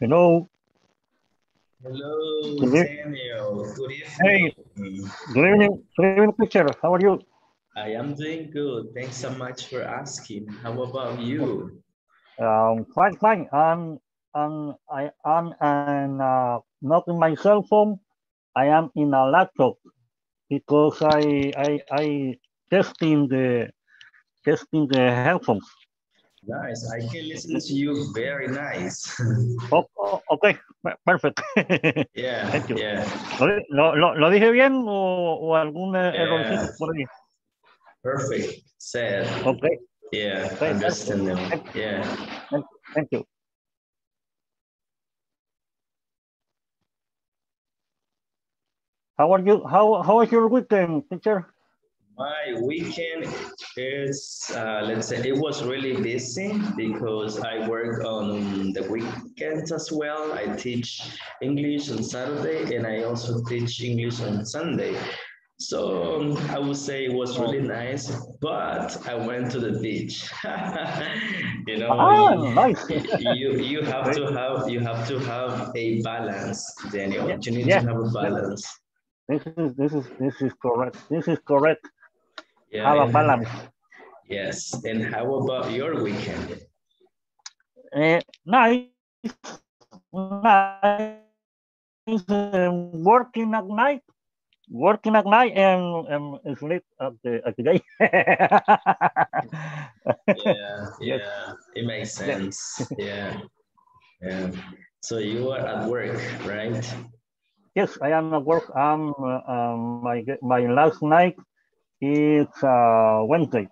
Hello. Hello, Good Daniel. Good evening. Hey, good evening, good evening, teacher. How are you? I am doing good. Thanks so much for asking. How about you? Um, fine, fine. I'm, I'm, I am and uh, not in my cell phone. I am in a laptop because I, I, I testing the, testing the headphones. Nice. I can listen to you very nice. Oh, oh, okay, per- perfect. yeah, Thank you. yeah. ¿Lo, lo, lo, dije bien o, o algún eh, Yeah. errorcito por ahí? Perfect. Said. Okay, Yeah, Thank- understandable. Yeah. thank you. How are you? How how was your weekend, teacher? My weekend is, uh, let's say, it was really busy because I work on the weekends as well. I teach English on Saturday and I also teach English on Sunday. So um, I would say it was really nice, but I went to the beach. you know, Ah, you- nice. you you have to have you have to have a balance, Daniel. Yeah, You need yeah, to have a balance. This is this is this is correct. This is correct. Yeah. Have a balance. Yes. And how about your weekend? Uh, nice, nice. Uh, working at night, working at night, and um, sleep at the at the day. Yeah, yeah, it makes sense. Yeah, yeah. So you are at work, right? Yes, I am at work. Um, uh, um, my my last night is uh, Wednesday.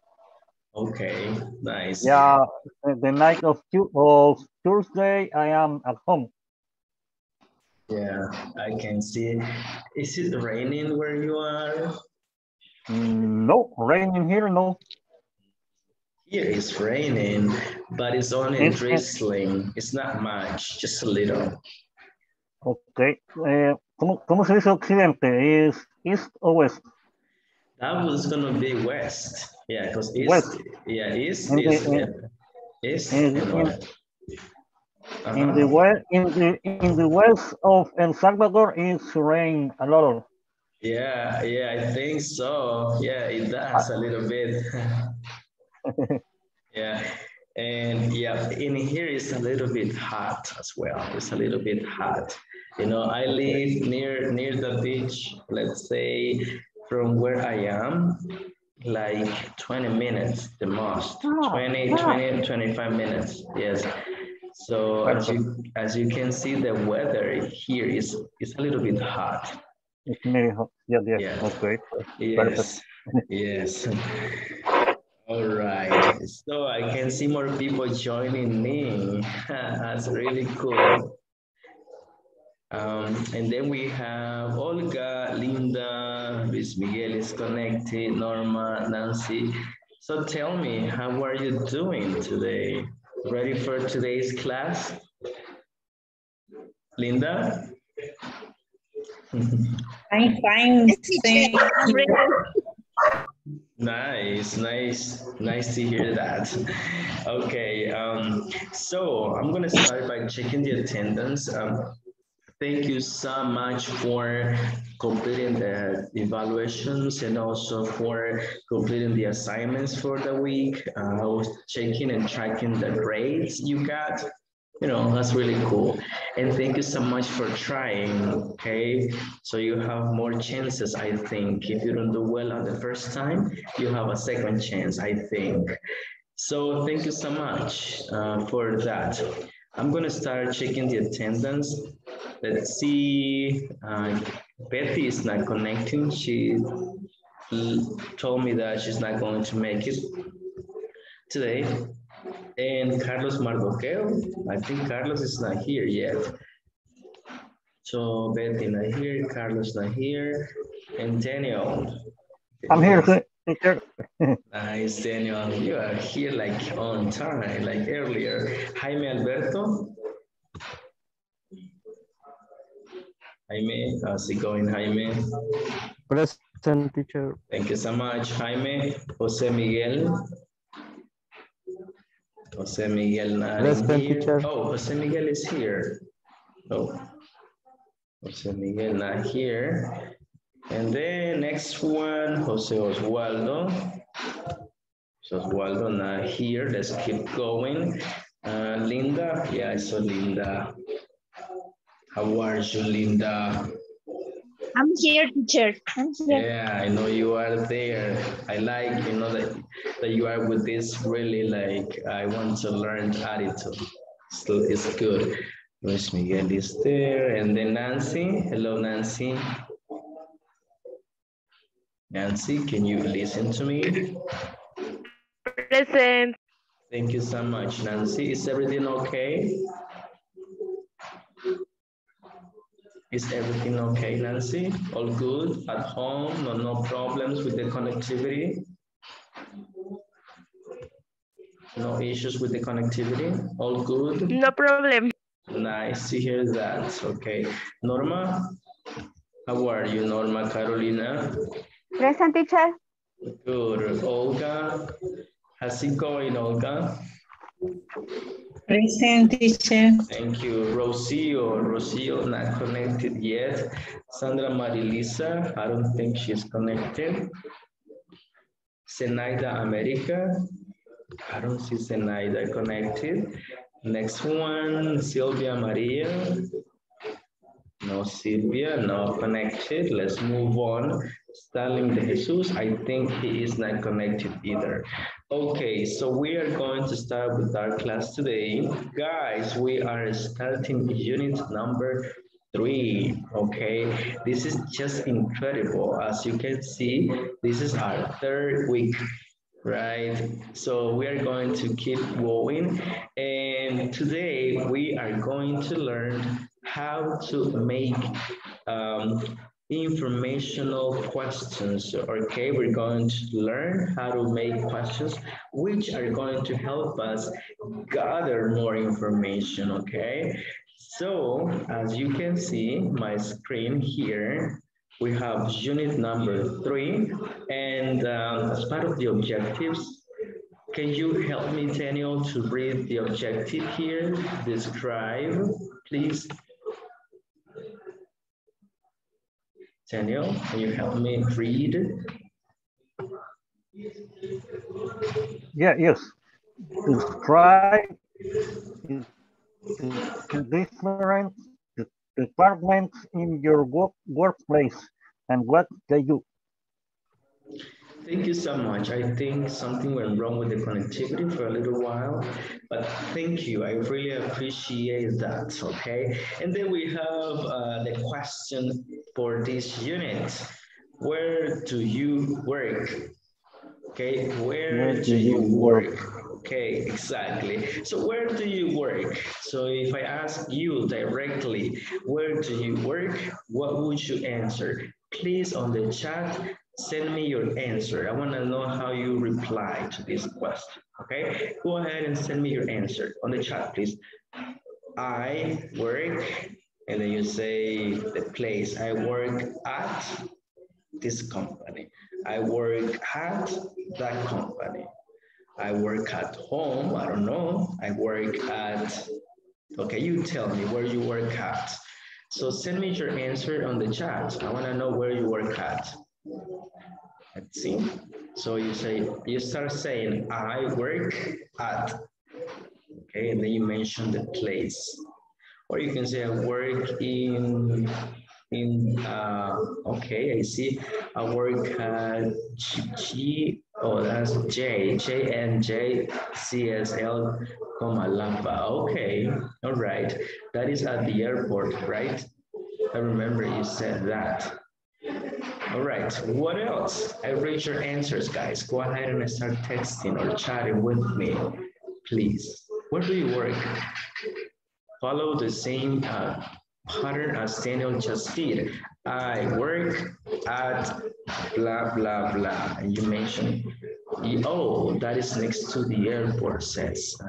Okay, nice. Yeah, the night of of Thursday, I am at home. Yeah, I can see. Is it raining where you are? Mm, No, raining here, no. Here it's raining, but it's only It's- drizzling. It's not much, just a little. Okay. Eh, ¿cómo, ¿Cómo se dice occidente? ¿Es east o west? That was gonna be west. Yeah, because east. West. Yeah, east And the- yeah, east and- and and- west. Uh-huh. In the west, in the in the west of El Salvador, it's rain a lot. Yeah, yeah, I think so. Yeah, it does a little bit. yeah, and yeah, in here it's a little bit hot as well. It's a little bit hot. You know, I live near near the beach. Let's say from where I am, like 20 minutes the most. Ah, 20, ah. 20, 25 minutes. Yes. So as you as you can see, the weather here is is a little bit hot. It's very hot. Yeah, yeah. Yeah. Okay. Yes, yes. All right. So I can see more people joining me. That's really cool. Um, and then we have Olga, Linda, Luis Miguel is connected, Norma, Nancy. So tell me, how are you doing today? Ready for today's class? Linda? I'm fine. Thank. Nice, nice, nice to hear that. Okay, um, so I'm gonna start by checking the attendance. Um, thank you so much for completing the evaluations and also for completing the assignments for the week. Uh, I was checking and tracking the grades you got. You know, that's really cool. And thank you so much for trying, okay? So you have more chances, I think. If you don't do well on the first time, you have a second chance, I think. So thank you so much uh, for that. I'm gonna start checking the attendance. Let's see, uh, Betty is not connecting. She told me that she's not going to make it today. And Carlos Mardoqueo, I think Carlos is not here yet. So Betty not here, Carlos not here, and Daniel. I'm here, Nice, Daniel. You are here like on time, like earlier. Jaime Alberto. Jaime, how's it going, Jaime? Present teacher. Thank you so much, Jaime. Jose Miguel. Jose Miguel not Present, here. teacher. Oh, Jose Miguel is here. Oh. Jose Miguel not here. And then next one, Jose Oswaldo. So Oswaldo not here. Let's keep going. Uh, Linda, yeah, I saw Linda. How are you, Linda? I'm here, teacher. I'm here. Yeah, I know you are there. I like, you know, that, that you are with this really like, I want to learn attitude. So it's good. Luis Miguel is there. And then Nancy. Hello, Nancy. Nancy, can you listen to me? Present. Thank you so much, Nancy. Is everything okay? Is everything okay, Nancy? All good at home? No, no problems with the connectivity? No issues with the connectivity? All good? No problem. Nice to hear that. Okay. Norma? How are you, Norma Carolina? Present teacher. Good. Olga? How's it going, Olga? Present, teacher. Thank you. Rocio, Rocio not connected yet. Sandra Marilisa, I don't think she's connected. Zenaida America, I don't see Zenaida connected. Next one, Sylvia Maria. No Sylvia, no connected. Let's move on. Stalin de Jesus, I think he is not connected either. Okay, so we are going to start with our class today. Guys, we are starting unit number three, okay? This is just incredible. As you can see, this is our third week, right? So we are going to keep going. And today we are going to learn how to make um, informational questions. Okay, we're going to learn how to make questions which are going to help us gather more information. Okay, so as you can see my screen here, we have unit number three, and um, as part of the objectives, can you help me, Daniel, to read the objective here? Describe, please. Daniel, can you help me read? Yeah, yes. Describe the different departments in your work, workplace and what they do. Thank you so much. I think something went wrong with the connectivity for a little while, but thank you. I really appreciate that, okay? And then we have uh, the question for this unit. Where do you work? Okay, where do you work? Okay, exactly. So where do you work? So if I ask you directly, where do you work? What would you answer? Please on the chat, send me your answer. I want to know how you reply to this question. Okay, go ahead and send me your answer on the chat, please. I work, and then you say the place. I work at this company. I work at that company. I work at home. I don't know. I work at, okay, you tell me where you work at. So send me your answer on the chat. I want to know where you work at. Let's see. So you say, you start saying, I work at, okay, and then you mention the place. Or you can say, I work in, in, uh, okay, I see. I work at G, oh, that's J, J N J C S L, comma, Lampa. Okay, all right. That is at the airport, right? I remember you said that. All right, what else? I read your answers, guys. Go ahead and start texting or chatting with me, please. Where do you work? Follow the same uh, pattern as Daniel just did. I work at blah, blah, blah. You mentioned, oh, that is next to the airport, says. Uh,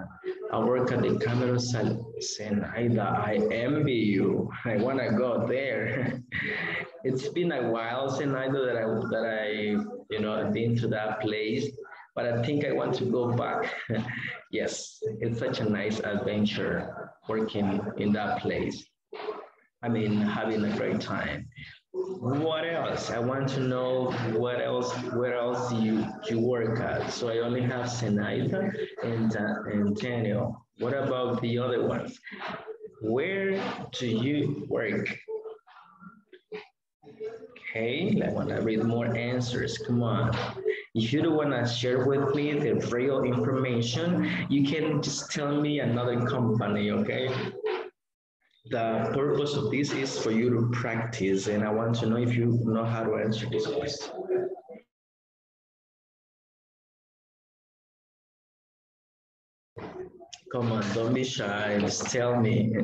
I work at the Cameron Senaida. I envy you. I want to go there. it's been a while, Senaida, that I, that I, you know, been to that place. but I think I want to go back. yes, it's such a nice adventure working in that place. I mean, having a great time. What else? I want to know what else, where else you, you work at. So I only have Senaita and, uh, and Daniel. What about the other ones? Where do you work? Okay, I want to read more answers. Come on. If you don't want to share with me the real information, you can just tell me another company, okay? The purpose of this is for you to practice, and I want to know if you know how to answer this question. Come on, don't be shy, just tell me.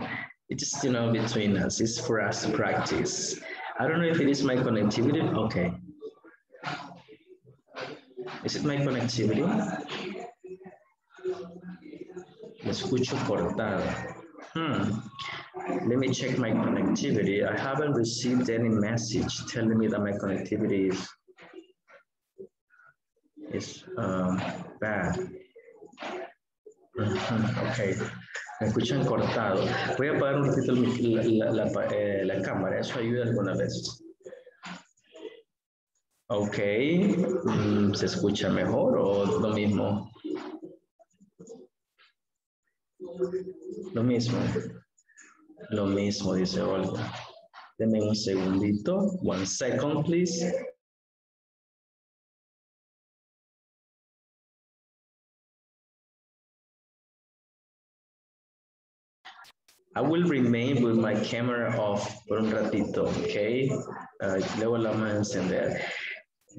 It's you know, between us, it's for us to practice. I don't know if it is my connectivity. Okay. Is it my connectivity? Me escucho cortado. Hmm. Let me check my connectivity. I haven't received any message telling me that my connectivity is, is um, bad. Mhm, Okay. Me escuchan cortado. Voy a apagar un el- la, la- la- eh, la cámara. Eso ayuda alguna vez. Ok. Mm, ¿Se escucha mejor o lo mismo? Lo mismo. Lo mismo, dice Olga. Deme un segundito. One second, please. I will remain with my camera off por un ratito, okay? Uh, luego la vamos a encender.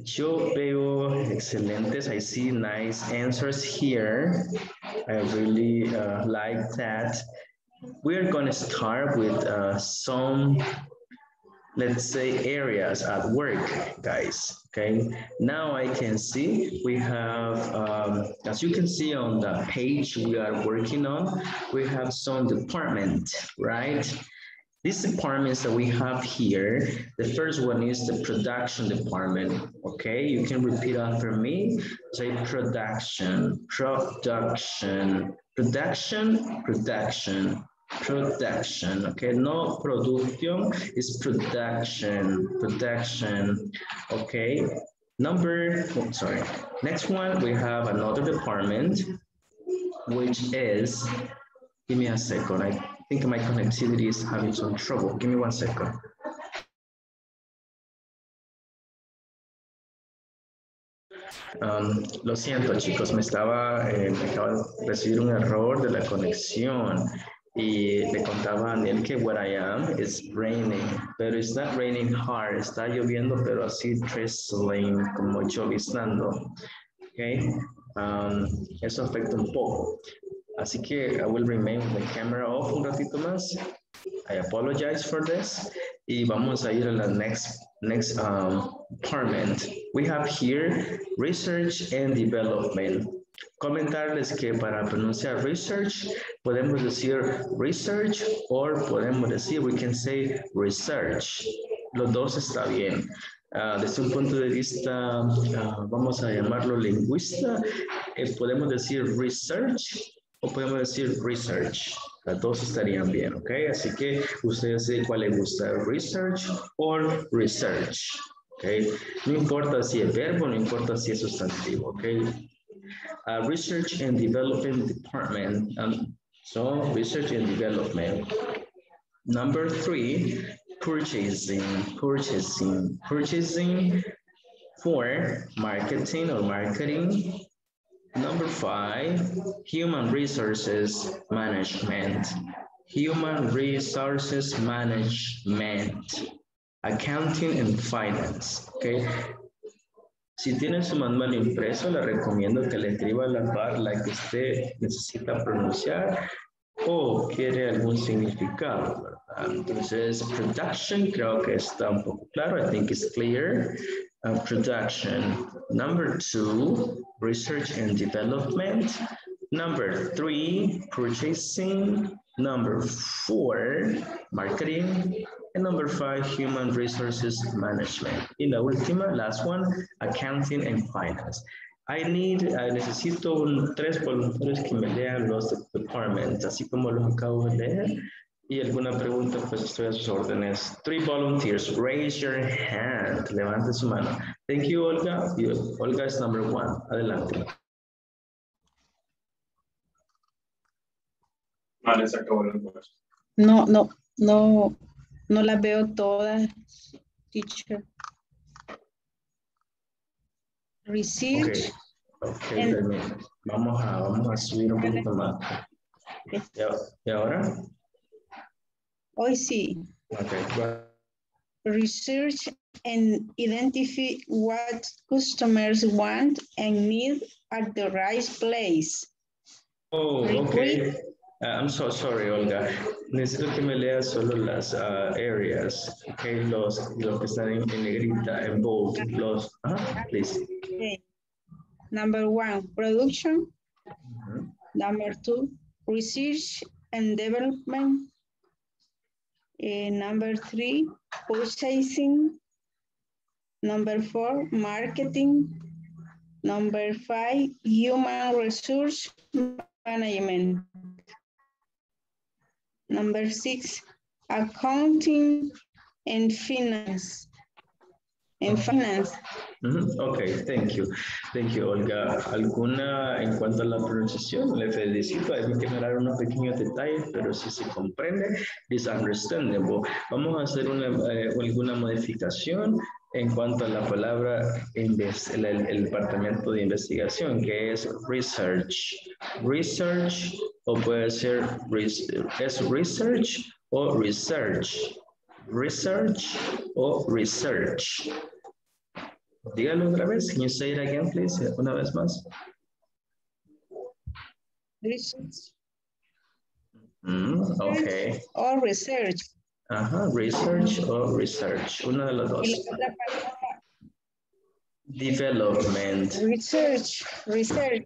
Yo veo excelentes. I see nice answers here. I really uh, like that. We're going to start with uh, some, let's say, areas at work, guys. Okay. Now I can see we have, um, as you can see on the page we are working on, we have some department, right? These departments that we have here, the first one is the production department, okay? You can repeat after me, say production, production, production, production, production, okay? No production, it's production, production, okay? Number, oh, sorry. Next one, we have another department, which is, give me a second, I think my connectivity is having some trouble. Give me one second. Um, lo siento chicos, me estaba, eh, me acaba de recibir un error de la conexión y le contaba a Daniel que where I am is raining, pero it's not raining hard, está lloviendo pero así drizzling, como lloviznando, okay? Um, eso afecta un poco. Así que I will remain the camera off un ratito más. I apologize for this. Y vamos a ir a la next, next um, department. We have here research and development. Comentarles que para pronunciar research podemos decir research or podemos decir, we can say research. Los dos está bien. Uh, desde un punto de vista, uh, vamos a llamarlo lingüista, eh, podemos decir research o podemos decir research. Las dos estarían bien, ¿ok? Así que ustedes sé cuál les gusta, research o research, ¿ok? No importa si es verbo, no importa si es sustantivo, ¿ok? Uh, research and Development Department. Um, so, Research and Development. Number three, purchasing, purchasing, purchasing for marketing or marketing. Number five, human resources management. Human resources management. Accounting and finance, okay? Si tiene su manual impreso, le recomiendo que le escriba la la que usted necesita pronunciar o quiere algún significado, ¿verdad? Entonces, production creo que está un poco claro. I think it's clear. Uh, production. Number two, research and development. Number three, purchasing. Number four, marketing. And number five, human resources management. Y la última, last one, accounting and finance. I need, eh, necesito tres voluntarios que me lean los departments, así como los acabo de leer. Y alguna pregunta, pues estoy a sus órdenes. Three volunteers, raise your hand. Levante su mano. Thank you, Olga. You- Olga es number one. Adelante. Vale, se acabó el almuerzo. No, no, no, no las veo todas, teacher. Research, Ok, En- permítame. Vamos a, vamos a subir un poquito más. ¿Y a- ¿Y ahora? Hoy sí. Ok, va- Research and identify what customers want and need at the right place. Oh, ok. Uh, I'm so sorry, Olga. Necesito que me leas solo las uh, areas, ok, los, los que están en, en negrita, en bold, los, ajá, please. Okay. Number one, production. Ujú. Number two, research and development. Eh, number three, purchasing. Number four, marketing. Number five, human resource management. Number six, accounting and finance. And finance. Ok, thank you. Thank you, Olga. ¿Alguna en cuanto a la pronunciación? Le felicito. Hay que generar unos pequeños detalles, pero si se comprende, is understandable. Vamos a hacer una, eh, alguna modificación en cuanto a la palabra el, el- departamento de investigación, que es research. Research, o puede ser, es research o research. Research o research. Dígalo otra vez. Can you say it again, please? Una vez más. Research Mm, ok. or research. Ajá, research o research. Una de las dos. La palabra, Development. Research, research.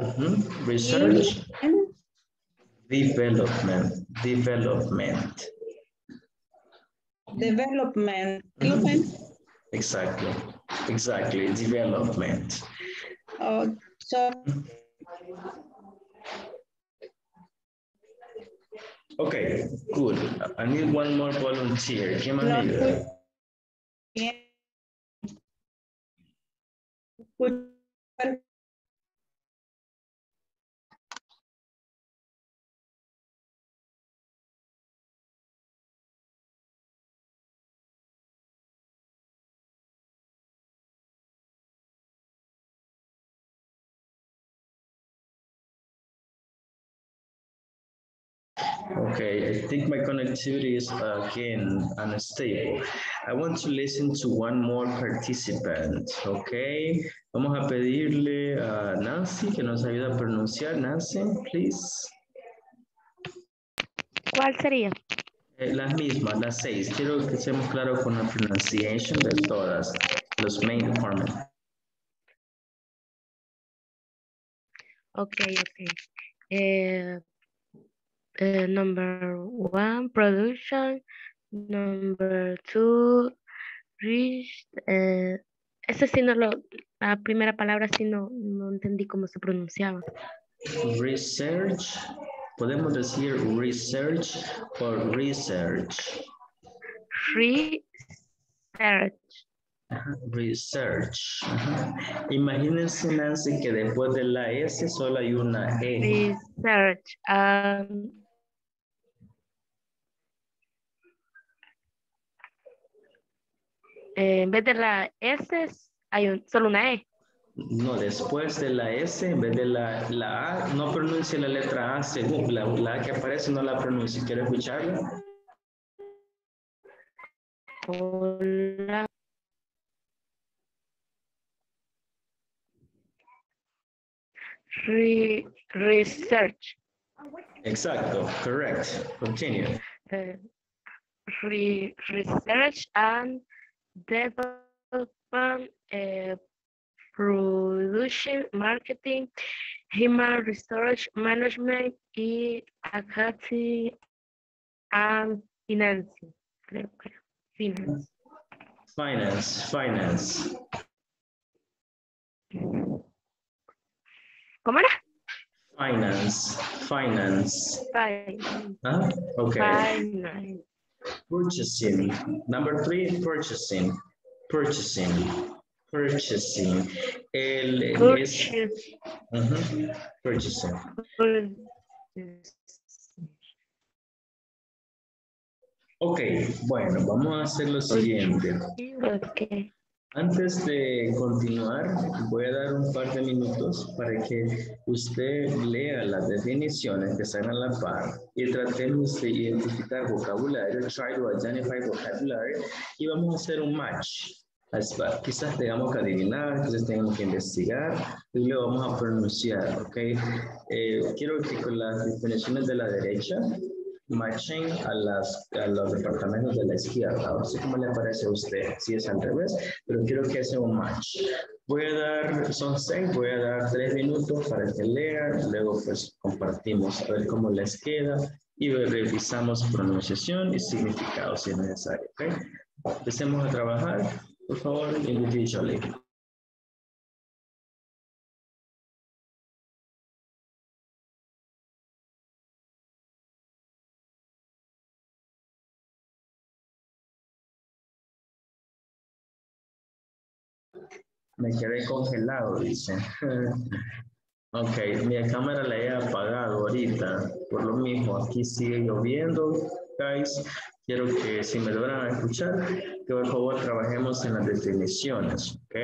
Ujú, Research. and Development. Development. Development. Development. Exactly. Exactly. Development. Oh, so Okay, good. I need one more volunteer. ¿Quién más me ayuda? Okay, I think my connectivity is again unstable. I want to listen to one more participant, okay? Vamos a pedirle a Nancy que nos ayude a pronunciar. Nancy, please. ¿Cuál sería? Eh, las mismas, las seis. Quiero que seamos claros con la pronunciation de todas, los main departments. Okay, okay. Eh, eh, number one, production. Number two, reach. Eh, ese sí no lo, la primera palabra sí no, no entendí cómo se pronunciaba. Research, podemos decir research o research. Research. Research. Ajá. Imagínense, Nancy, que después de la S solo hay una E. Research. um, eh, en vez de la S hay un- solo una E. No, después de la S, en vez de la, la A, no pronuncie la letra A según la, la A que aparece, no la pronuncie. ¿Quiere escucharla? Hola. Re- research. Exacto, correct. Continue. uh, re- research and development, uh, production, marketing, human resource management y accounting and financing. Creo que era, finance. Finance, finance. ¿Cómo era? Finance, finance. Finance. Huh? Okay. Finance. Purchasing. Number three, purchasing. Purchasing. Purchasing. El, Purchase. Purchasing. Ok, bueno, vamos a hacer lo siguiente. Ok. Antes de continuar, voy a dar un par de minutos para que usted lea las definiciones que están a la par y tratemos de identificar vocabulario, try to identify vocabulary y vamos a hacer un match. Quizás tengamos que adivinar, quizás tengamos que investigar y lo vamos a pronunciar, ¿ok? Eh, quiero que con las definiciones de la derecha matchen a, las, a los departamentos de la izquierda. No sé cómo le parece a usted, si es al revés, pero quiero que sea un match. Voy a dar, son seis, voy a dar tres minutos para que lean, luego pues compartimos a ver cómo les queda y revisamos pronunciación y significado si es necesario, ¿ok? Empecemos a trabajar, por favor, individually. Me quedé congelado, dice. Ok, mi cámara la he apagado ahorita. Por lo mismo, aquí sigue lloviendo, guys. Quiero que si me logran escuchar, que por favor trabajemos en las definiciones, ok.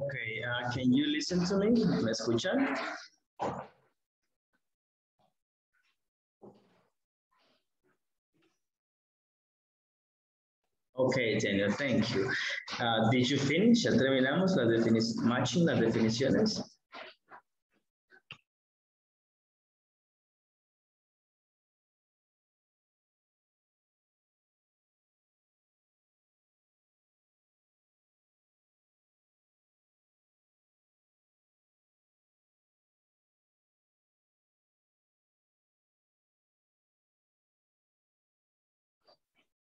Okay, uh, can you listen to me? ¿Me escuchan? Okay, Daniel, thank you. Uh, did you finish? ¿Ya terminamos las matching las definiciones?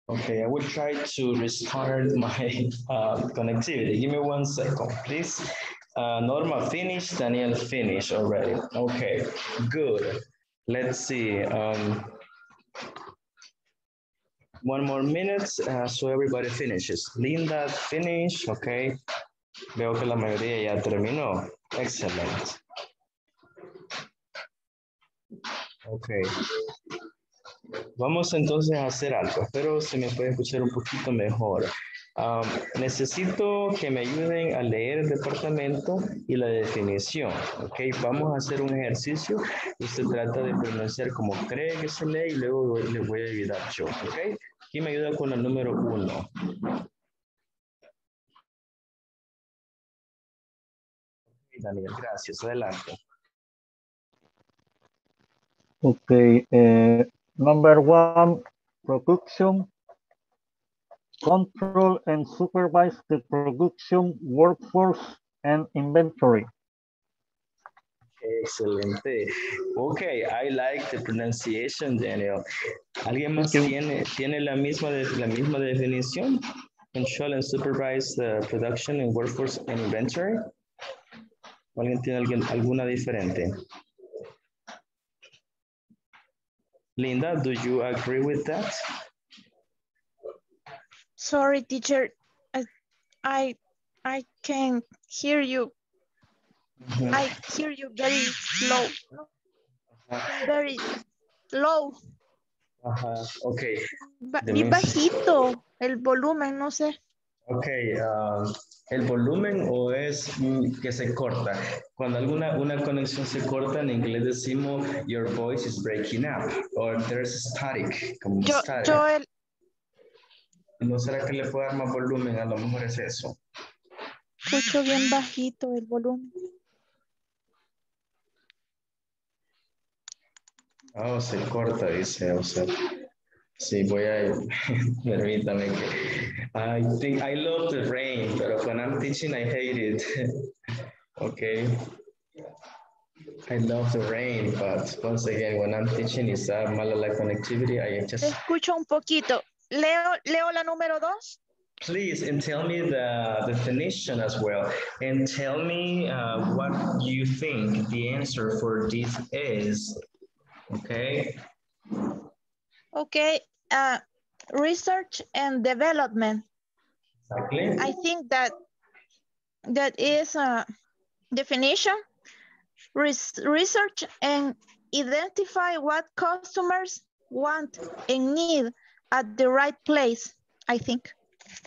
Okay, I will try to restart my uh, connectivity. Give me one second, please. Uh, Norma finished, Daniel finished already. Okay, good. Let's see. Um, one more minute uh, so everybody finishes. Linda finished, okay. Veo que la mayoría ya terminó. Excellent. Okay. Vamos entonces a hacer algo. Espero se me puede escuchar un poquito mejor. Um, necesito que me ayuden a leer el departamento y la definición. Ok, vamos a hacer un ejercicio. Usted trata de pronunciar como cree que se lee y luego le voy a ayudar yo. Ok, ¿quién me ayuda con el número uno? Daniel, gracias. Adelante. Okay, uh, number one, production, control and supervise the production workforce and inventory. Excelente. Okay, I like the pronunciation, Daniel. ¿Alguien más tiene, tiene la, misma de- la misma definición? Control and supervise the production and workforce and inventory. ¿O ¿Alguien tiene alguien, alguna diferente? Linda, do you agree with that? Sorry, teacher. I, I, I can't hear you. Ujú. I hear you very low. Very low. Ajá, ok. Bien bajito el volumen, no sé. Ok, ah, ¿el volumen o es mm, que se corta? Cuando alguna una conexión se corta, en inglés decimos your voice is breaking up or there's static, como Yo, static. yo el, ¿No será que le puedo dar más volumen? A lo mejor es eso. escucho bien bajito el volumen. Oh, se corta, dice, o sea. Sí, voy a, permítame I think, I love the rain, but when I'm teaching, I hate it. Okay. I love the rain, but once again, when I'm teaching, is that mala la connectivity, I just, escucho un poquito. Leo, leo la número dos. please, and tell me the definition as well, and tell me uh, what you think the answer for this is, okay? Okay. Uh, research and development. Exactly. I think that that is a definition. Res- research and identify what customers want and need at the right place, I think.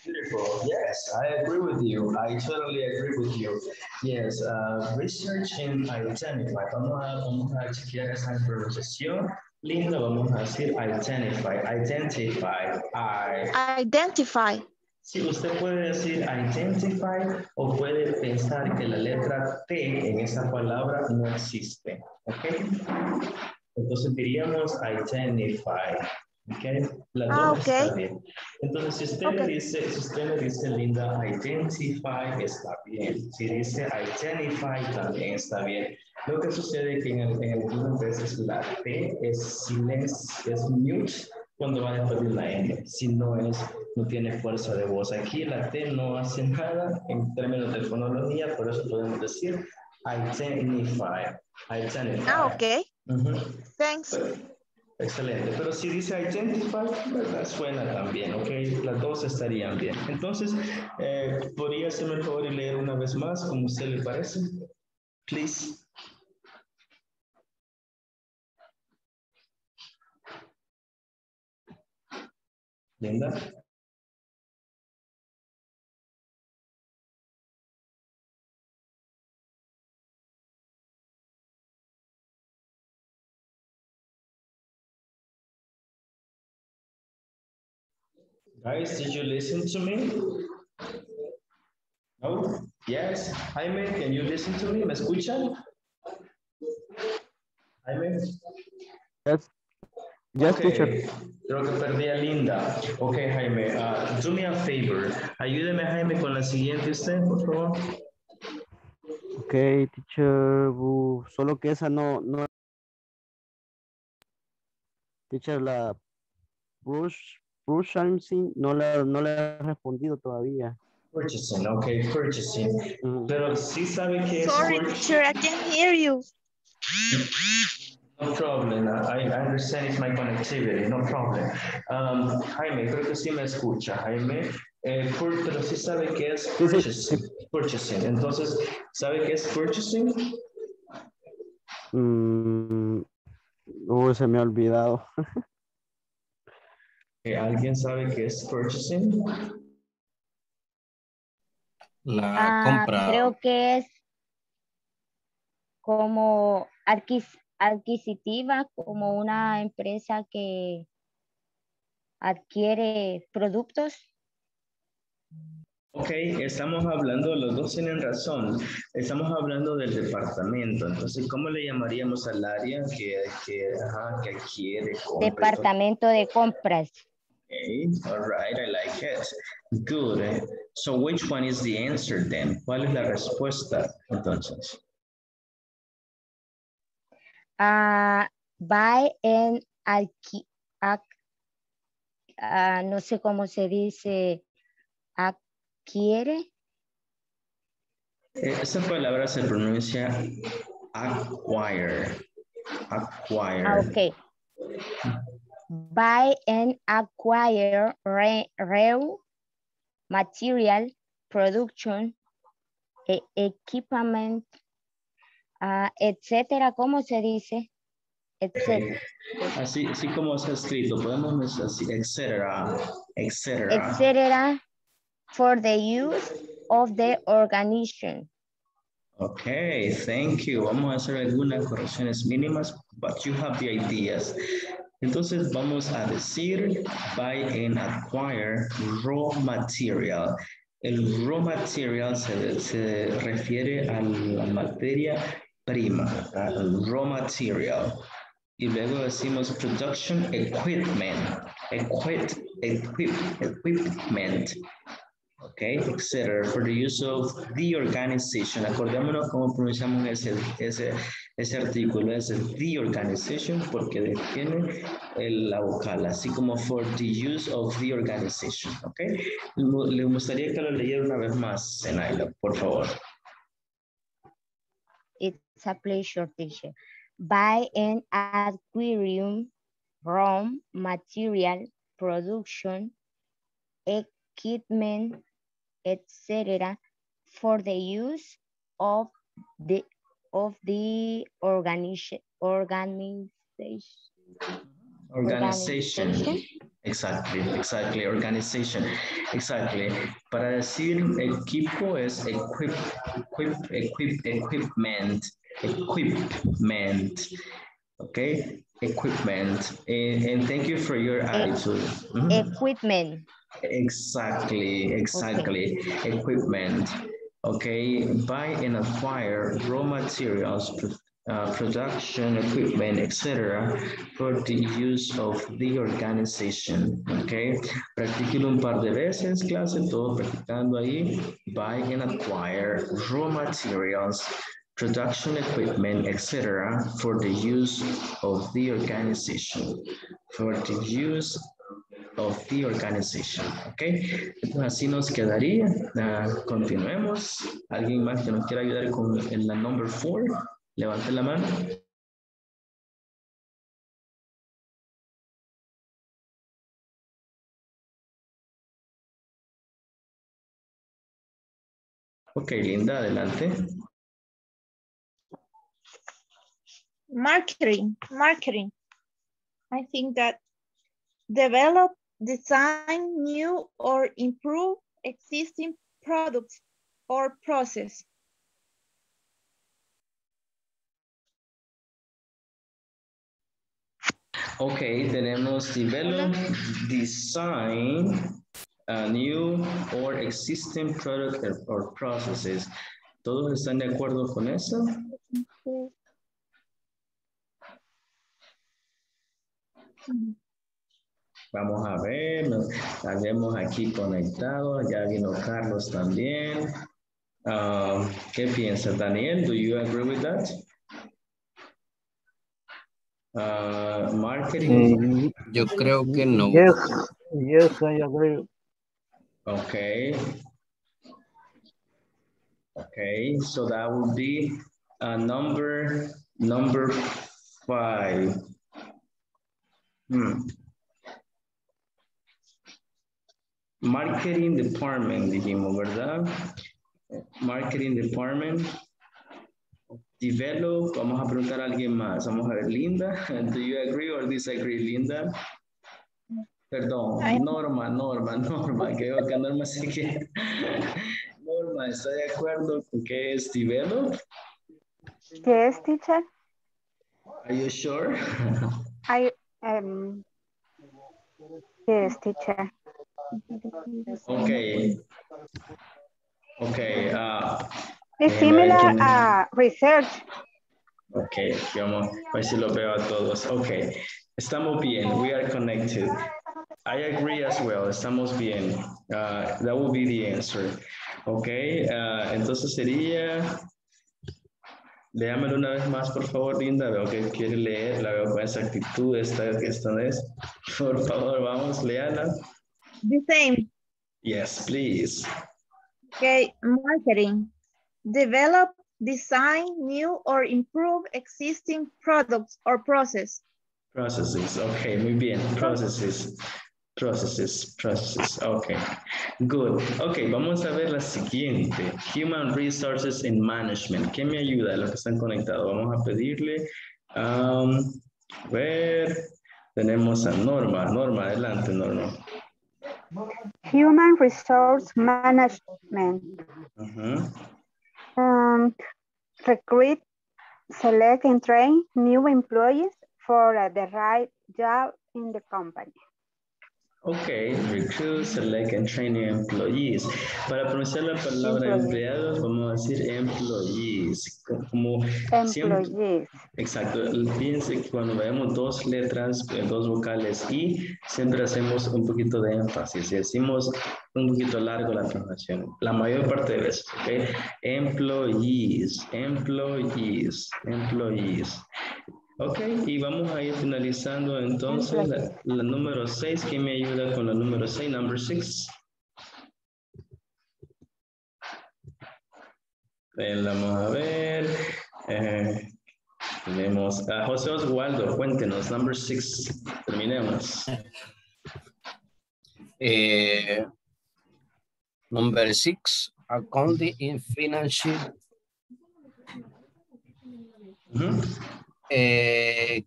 Beautiful. Yes, I agree with you. I totally agree with you. Yes, uh, research and identify. Vamos a, vamos a chequear esa pronunciación. Linda, vamos a decir identify. Identify. I. Identify. Si usted puede decir identify o puede pensar que la letra T en esa palabra no existe. ¿Ok? Entonces diríamos identify. ¿Ok? Las Ah, dos ok. está bien. Entonces, si usted, le dice, si usted le dice Linda identify, está bien. Si dice identify, también está bien. Lo que sucede es que en, el, en algunas veces la T es silence, es mute cuando va después de la N. Si no es, no tiene fuerza de voz. Aquí la T no hace nada en términos de fonología, por eso podemos decir identify. Identify. Ah, ok. Ujú. Thanks. Excelente, pero si dice identify, ¿verdad? Suena también, ¿ok? Las dos estarían bien. Entonces, eh, ¿podría hacerme el favor y leer una vez más, como usted le parece? Please. Linda. Guys, did you listen to me? No? Yes? Jaime, can you listen to me? ¿Me escuchan? Jaime? Yes. Yes, Okay, teacher. Creo que perdí a Linda. Ok, Jaime, uh, do me a favor. Ayúdeme, Jaime, con la siguiente usted, por favor. Ok, teacher. bu- solo que esa no, no. Teacher, la push purchasing no le, no le he respondido todavía. Purchasing, okay, purchasing. Mm. Pero sí sabe que es Sorry, teacher, I can't hear you. No problem. I, I understand it's my connectivity. No problem. Um, Jaime, creo que sí me escucha. Jaime, eh, pur- pero sí sabe que es purchasing. Purchasing. Entonces, ¿sabe qué es purchasing? Mm, uy, se me ha olvidado. Eh, ¿Alguien sabe qué es purchasing? La Ah, compra. creo que es como adquis- adquisitiva, como una empresa que adquiere productos. Ok, estamos hablando, los dos tienen razón, estamos hablando del departamento, entonces, ¿cómo le llamaríamos al área que, que, ajá, que adquiere? Departamento de compras. Okay, all right, I like it. Good. So which one is the answer then? ¿Cuál es la respuesta entonces? Buy and adqui- ac- ah, no sé cómo se dice, adquiere. Eh, Esa palabra se pronuncia acquire. Acquire. Ah, ok. Buy and acquire re- raw material, production, e- equipment, ah, etcétera, ¿cómo se dice? Etcétera, Así, así como está escrito, podemos decir etcétera, etcétera. etcétera, for the use of the organization. Okay, thank you. Vamos a hacer algunas correcciones mínimas, but you have the ideas. Entonces vamos a decir buy and acquire raw material. El raw material se, se refiere a la materia prima, raw material. Y luego decimos production equipment, equip, equip, equipment. Okay, etc. For the use of the organization. Acordémonos cómo pronunciamos ese, ese, ese artículo, es the organization, porque tiene el- la vocal, así como for the use of the organization. Okay, le gustaría que lo leyera una vez más, Zenaida, por favor. Pleasure, teacher. Buy an aquarium, raw material, production, equipment, etc. for the use of the of the organization organization. Organization. Organization. Exactly, exactly, organization. Exactly. Para decir equipo es equip, equip, equip, equipment, equipment. Okay, equipment. And, and thank you for your attitude. Mhm. Equipment. Exactly, exactly. Equipment. Okay, buy and acquire raw materials, uh, production equipment, etc. for the use of the organization. Okay, practíquelo un par de veces, clase, todo practicando ahí. Buy and acquire raw materials, production equipment, etc. for the use of the organization. For the use of the organization, ¿ok? Entonces así nos quedaría. Ah, continuemos. ¿Alguien más que nos quiera ayudar con en la number four? Levante la mano. Ok, Linda, adelante. Marketing, marketing. I think that develop, design new or improve existing products or process. Ok, tenemos develop, design, a new or existing product or- or processes. ¿Todos están de acuerdo con eso? Vamos a ver, nos estaremos aquí conectados. Ya vino Carlos también. Ah, ¿Qué piensas, Daniel? Do you agree with that? Ah, marketing. Mm, Yo creo que no. yes, Yes, I agree. Okay. Okay, so that would be uh, number number five. Hmm. Marketing department, dijimos, ¿verdad? Marketing department. Develop, vamos a preguntar a alguien más. Vamos a ver, Linda, do you agree or disagree, Linda? Perdón. Norma, Norma, Norma, que veo que Norma sí que... Norma, ¿está de acuerdo con qué es develop? Yes, teacher. Are you sure? I um yes, teacher. Okay. Okay, uh, It's Eh, similar a research. ok, vamos, a ver si lo veo a todos. Ok, estamos bien, we are connected. I agree as well, estamos bien. Uh, that will be the answer. Ok, uh, entonces sería... Léamelo una vez más, por favor, Linda. Veo que quiere leer, la veo con esa actitud, esta, esta vez. Por favor, vamos, léala. The same. Yes, please. Okay, marketing. Develop, design new or improve existing products or process. Processes, ok, muy bien. Processes, processes, processes, ok. Good. Ok, vamos a ver la siguiente. Human Resources and Management. ¿Qué me ayuda? Los que están conectados. Vamos a pedirle. um, a ver, tenemos a Norma. Norma, adelante, Norma. Human resource management. Um, recruit, select and train new employees for uh, the right job in the company. Ok, recruit, select and train new employees. Para pronunciar la palabra Employees. empleados, vamos a decir employees. Como siempre, Employees. Exacto, fíjense que cuando vemos dos letras, eh, dos vocales y siempre hacemos un poquito de énfasis y decimos un poquito largo la pronunciación, la mayor parte de veces, ¿ok? Employees, employees, employees. Ok, y vamos a ir finalizando entonces la, la número 6. ¿Quién me ayuda con la número 6? Number 6. Vamos a ver. Eh, tenemos a José Oswaldo, cuéntenos, number 6. Terminemos. Eh, number six, accounting in financial. Ujú. Eh,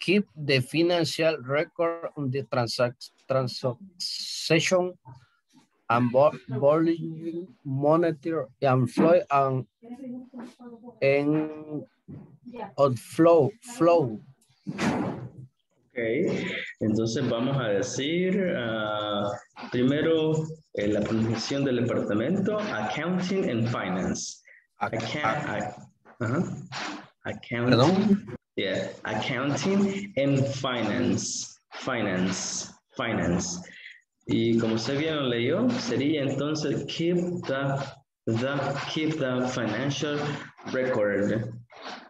keep the financial record on the transac- transaction and volume monitor and flow and, and outflow flow. Ok, entonces vamos a decir ah, primero eh, la pronunciación del departamento, Accounting and Finance. Account, ac- ajá. Accounting. Perdón. Yeah, accounting and finance. Finance. Finance. Y como usted bien lo leyó, sería entonces keep the, the, keep the financial record,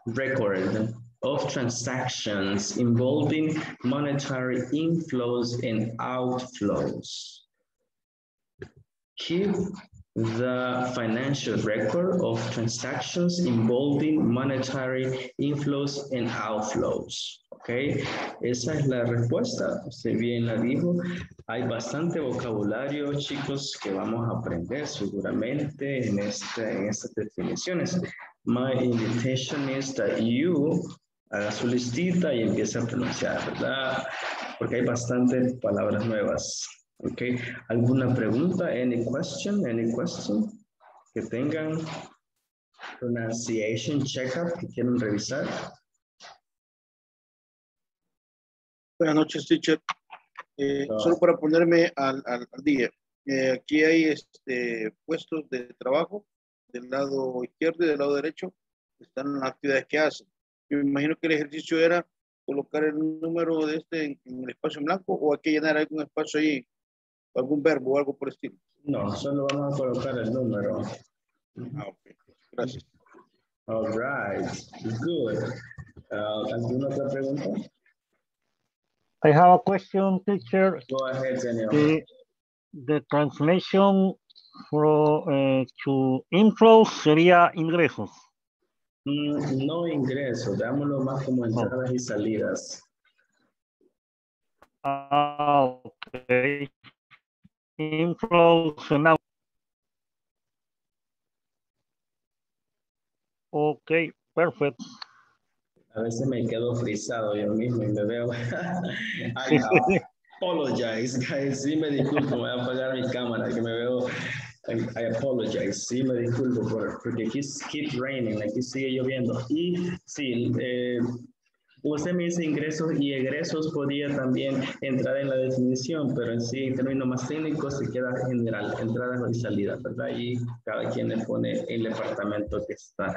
record of transactions involving monetary inflows and outflows. Keep the financial record of transactions involving monetary inflows and outflows. ¿Ok? Esa es la respuesta. Usted bien la dijo. Hay bastante vocabulario, chicos, que vamos a aprender seguramente en, este, en estas definiciones. My invitation is that you haga su listita y empiece a pronunciar, ¿verdad? Porque hay bastantes palabras nuevas. ¿Ok? ¿Alguna pregunta? Any question? Any question? Que tengan pronunciation checkup que quieran revisar. Buenas noches, teacher. Eh, Ah. Solo para ponerme al, al- al día. Eh, aquí hay este, puestos de trabajo del lado izquierdo y del lado derecho. Están las actividades que hacen. Yo me imagino que el ejercicio era colocar el número de este en, en el espacio en blanco o hay que llenar algún espacio ahí, algún verbo o algo por el estilo. No, solo vamos a colocar el número. Ah, ok. Gracias. All right, good. Ah, ¿Alguna otra pregunta? I have a question, teacher. Go ahead, Daniel. The, the translation for, eh, to inflows sería ingresos. Mm, no ingreso, dámoslo más como entradas y salidas. Ah, okay. Inflows and out. Okay, perfect. A veces me quedo frisado yo mismo y me veo. I apologize, guys. Sí, me disculpo, voy a apagar mi cámara que me veo. I, I apologize. Sí, me disculpo por, porque aquí keep raining, aquí sigue lloviendo. Y sí, eh, usted me dice ingresos y egresos podría también entrar en la definición, pero en sí, en términos más técnicos, se queda general, entradas y salidas, ¿verdad? Y cada quien le pone el departamento que está.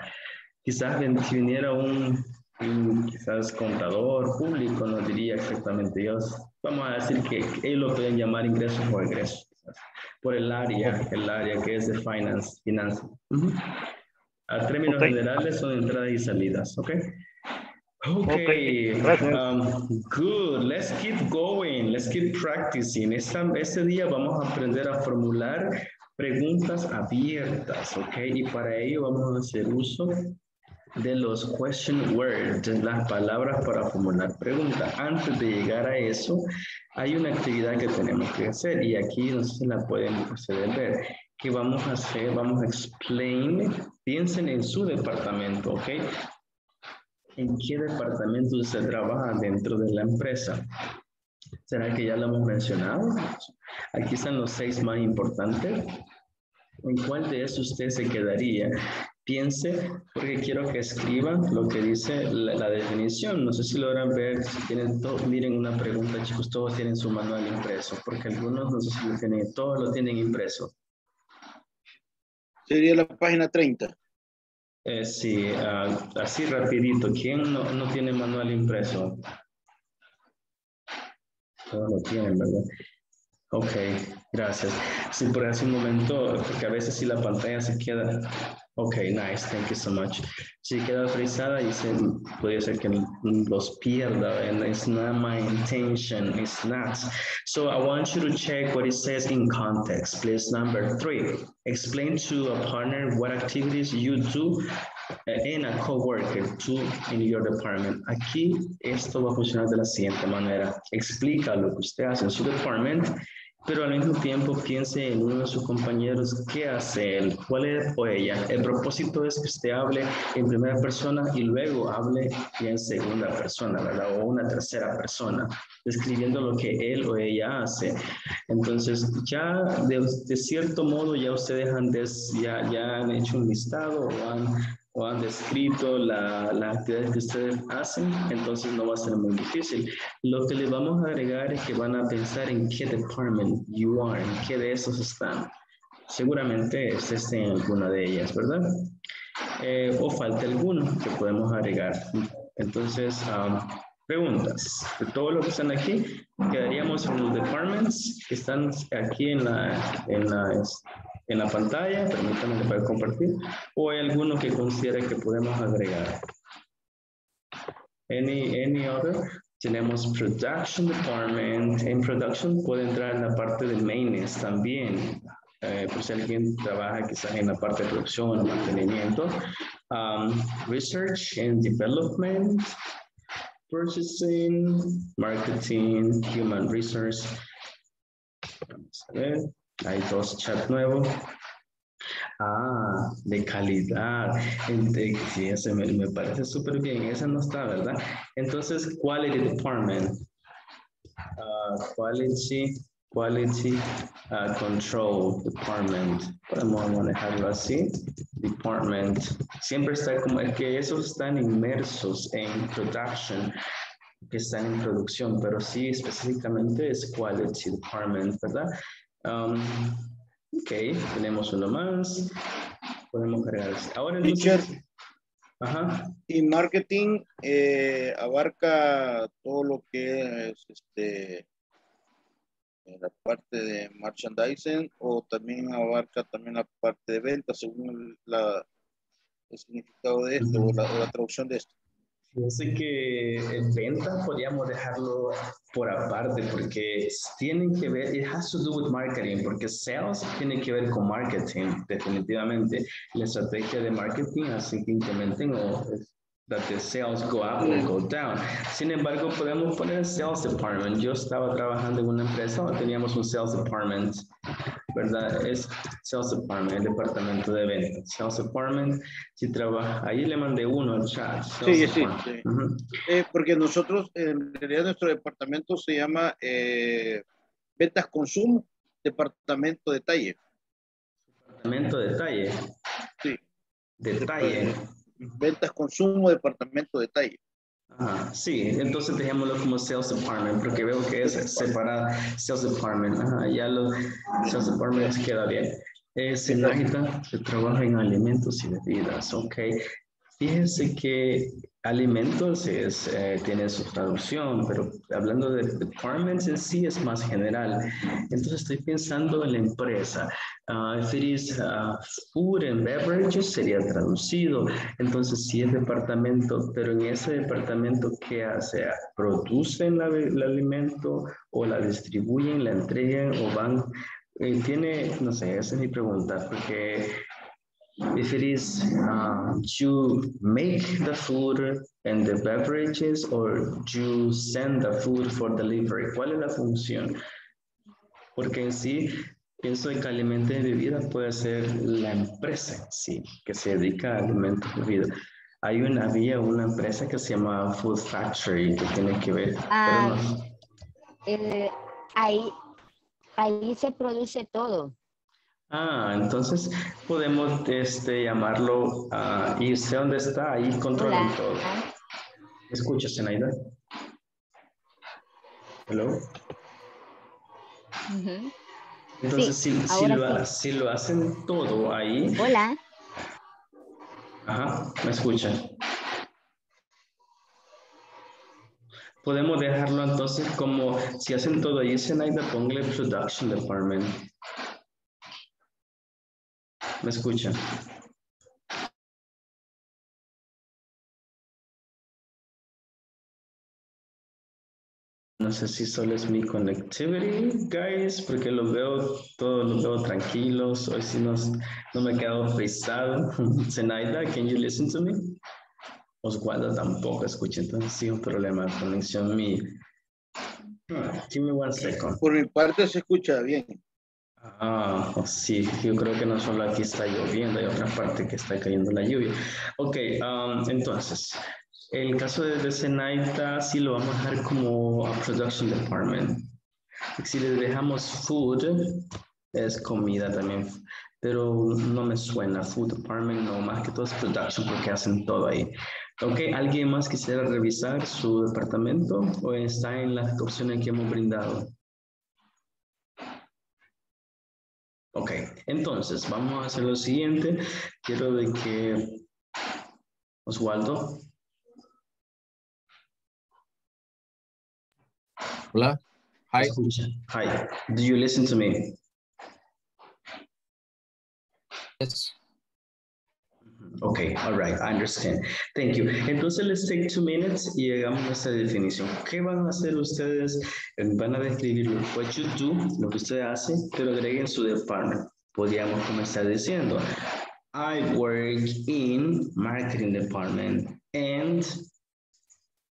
Quizás si viniera un un quizás contador público nos diría exactamente Dios. Vamos a decir que ellos lo pueden llamar ingresos o egresos, por el área, el área que es de finance, finanzas. A términos Okay. generales son entradas y salidas, ¿ok? Okay, um, good. Let's keep going. Let's keep practicing. Esta, este día vamos a aprender a formular preguntas abiertas, ¿ok? Y para ello vamos a hacer uso de los question words, las palabras para formular preguntas. Antes de llegar a eso, hay una actividad que tenemos que hacer y aquí no la pueden ustedes ver. ¿Qué vamos a hacer? Vamos a explain. Piensen en su departamento, ¿ok? ¿En qué departamento usted trabaja dentro de la empresa? ¿Será que ya lo hemos mencionado? Aquí están los seis más importantes. ¿En cuál de esos usted se quedaría? Piense, porque quiero que escriban lo que dice la, la definición. No sé si logran ver, si tienen todo, miren una pregunta, chicos, todos tienen su manual impreso, porque algunos no sé si lo tienen, todos lo tienen impreso. Sería la página 30. Eh, sí, ah, así rapidito. ¿Quién no, no tiene manual impreso? Todos lo tienen, ¿verdad? Ok, gracias. Sí, por un momento, porque a veces si la pantalla se queda... Ok, nice, thank you so much. Si queda frisada y se, puede ser que los pierda, and it's not my intention, it's not. So I want you to check what it says in context. Please, number three, explain to a partner what activities you do in a coworker to in your department. Aquí esto va a funcionar de la siguiente manera. Explica lo que usted hace en su department, pero al mismo tiempo piense en uno de sus compañeros, ¿qué hace él? ¿Cuál es o ella? El propósito es que usted hable en primera persona y luego hable ya en segunda persona, ¿verdad? O una tercera persona, describiendo lo que él o ella hace. Entonces, ya de, de cierto modo ya ustedes han, des- ya, ya han hecho un listado o han o han descrito la, las actividades que ustedes hacen, entonces no va a ser muy difícil. Lo que les vamos a agregar es que van a pensar en qué department you are, en qué de esos están. Seguramente esté en alguna de ellas, ¿verdad? Eh, o falta alguno que podemos agregar. Entonces, um, preguntas. De todo lo que están aquí, quedaríamos en los departments que están aquí en la, en la, en la pantalla. Permítanme que pueda compartir. O hay alguno que considere que podemos agregar. Any, any other? Tenemos production department. En production puede entrar en la parte de maintenance también. Eh, por si alguien trabaja quizás en la parte de producción o mantenimiento. Um, research and development, purchasing, marketing, human resource. Vamos a ver, hay dos chats nuevos. Ah, de calidad. Sí, ese me, parece súper bien. Esa no está, ¿verdad? Entonces, quality department. Ah, quality, quality ah, control department. Podemos manejarlo así. Department. Siempre está como, es que esos están inmersos en production, que están en producción, pero sí específicamente es quality department, ¿verdad? Um, ok, tenemos uno más. Podemos agregar. este. Ahora Teacher. entonces. Ajá. Y marketing eh, abarca todo lo que es este en la parte de merchandising o también abarca también la parte de venta según el, la, el significado de esto o, la, o la traducción de esto. Fíjense que en venta podríamos dejarlo por aparte porque tienen que ver, it has to do with marketing, porque sales tiene que ver con marketing, definitivamente. La estrategia de marketing hace que incrementen o that the sales go up or go down. Sin embargo, podemos poner sales department. Yo estaba trabajando en una empresa donde teníamos un sales department, ¿verdad? Es sales department, el departamento de ventas. Sales department, si trabaja, ahí le mandé uno al chat. Sí, sí, sí. Eh, porque nosotros, en realidad nuestro departamento se llama eh, ventas consumo, departamento detalle. Departamento detalle. Sí. Detalle. Ventas, consumo, departamento detalle. Ajá, sí, entonces dejémoslo como Sales Department, porque veo que es separado Sales Department. Ajá, ya los Sales Department queda bien. Eh, se se trabaja en alimentos y bebidas, ok. Fíjense que alimentos es, eh, tiene su traducción, pero hablando de departments en sí es más general. Entonces estoy pensando en la empresa. Uh, if it is uh, food and beverages sería traducido. Entonces sí es departamento, pero en ese departamento ¿qué hace? ¿Producen el alimento o la distribuyen, la entregan o van? Eh, tiene, no sé, esa es mi pregunta, porque if it is uh, you make the food and the beverages or you send the food for delivery. ¿Cuál es la función? Porque en sí, pienso que alimentos y bebidas puede ser la empresa, sí, que se dedica a alimentos y bebidas. Hay una, había una empresa que se llama Food Factory que tiene que ver. Ah, eh, ahí, ahí se produce todo. Ah, entonces podemos este, llamarlo uh, y sé dónde está, ahí controlan todo. ¿Me escuchas, Zenaida? Hello. Entonces, si, si, lo, si, lo, hacen todo ahí. Hola. Ajá, me escuchan. Podemos dejarlo entonces como si hacen todo ahí, Zenaida, ponle Production Department. ¿Me escucha? No sé si solo es mi connectivity, guys, porque los veo, todos los veo tranquilos. Hoy sí no, no me quedo frisado. Zenaida, can you listen to me? Oswaldo tampoco escucha, entonces sí un problema de conexión mi. Give me one second. Por mi parte se escucha bien. Ah, sí, yo creo que no solo aquí está lloviendo, hay otra parte que está cayendo la lluvia. Ok, um, entonces, el caso de, de Zenaida sí lo vamos a dejar como a Production Department. Si le dejamos Food, es comida también, pero no me suena Food Department, no, más que todo es Production porque hacen todo ahí. Ok, ¿alguien más quisiera revisar su departamento o está en las opciones que hemos brindado? Ok, entonces vamos a hacer lo siguiente. Quiero de que Oswaldo. Hola. Hi. Hi. Do you listen to me? Yes. Ok, all right, I understand. Thank you. Entonces, let's take two minutes y llegamos a esta definición. ¿Qué van a hacer ustedes? Van a describir what you do, lo que ustedes hacen, pero agreguen su department. Podríamos comenzar diciendo, I work in marketing department and,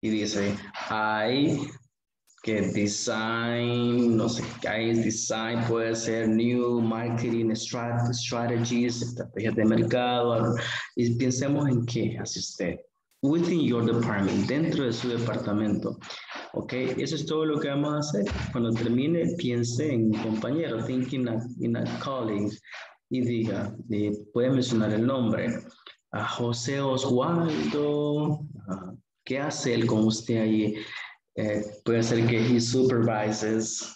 y dice, I que design, no sé, hay design, puede ser new marketing strategies, estrategias de mercado, y pensemos en qué hace usted. Within your department, dentro de su departamento. Ok, eso es todo lo que vamos a hacer. Cuando termine, piense en un compañero, thinking in a, colleague, y diga, puede mencionar el nombre. A José Oswaldo, ¿qué hace él con usted ahí? Eh, puede ser que he supervises,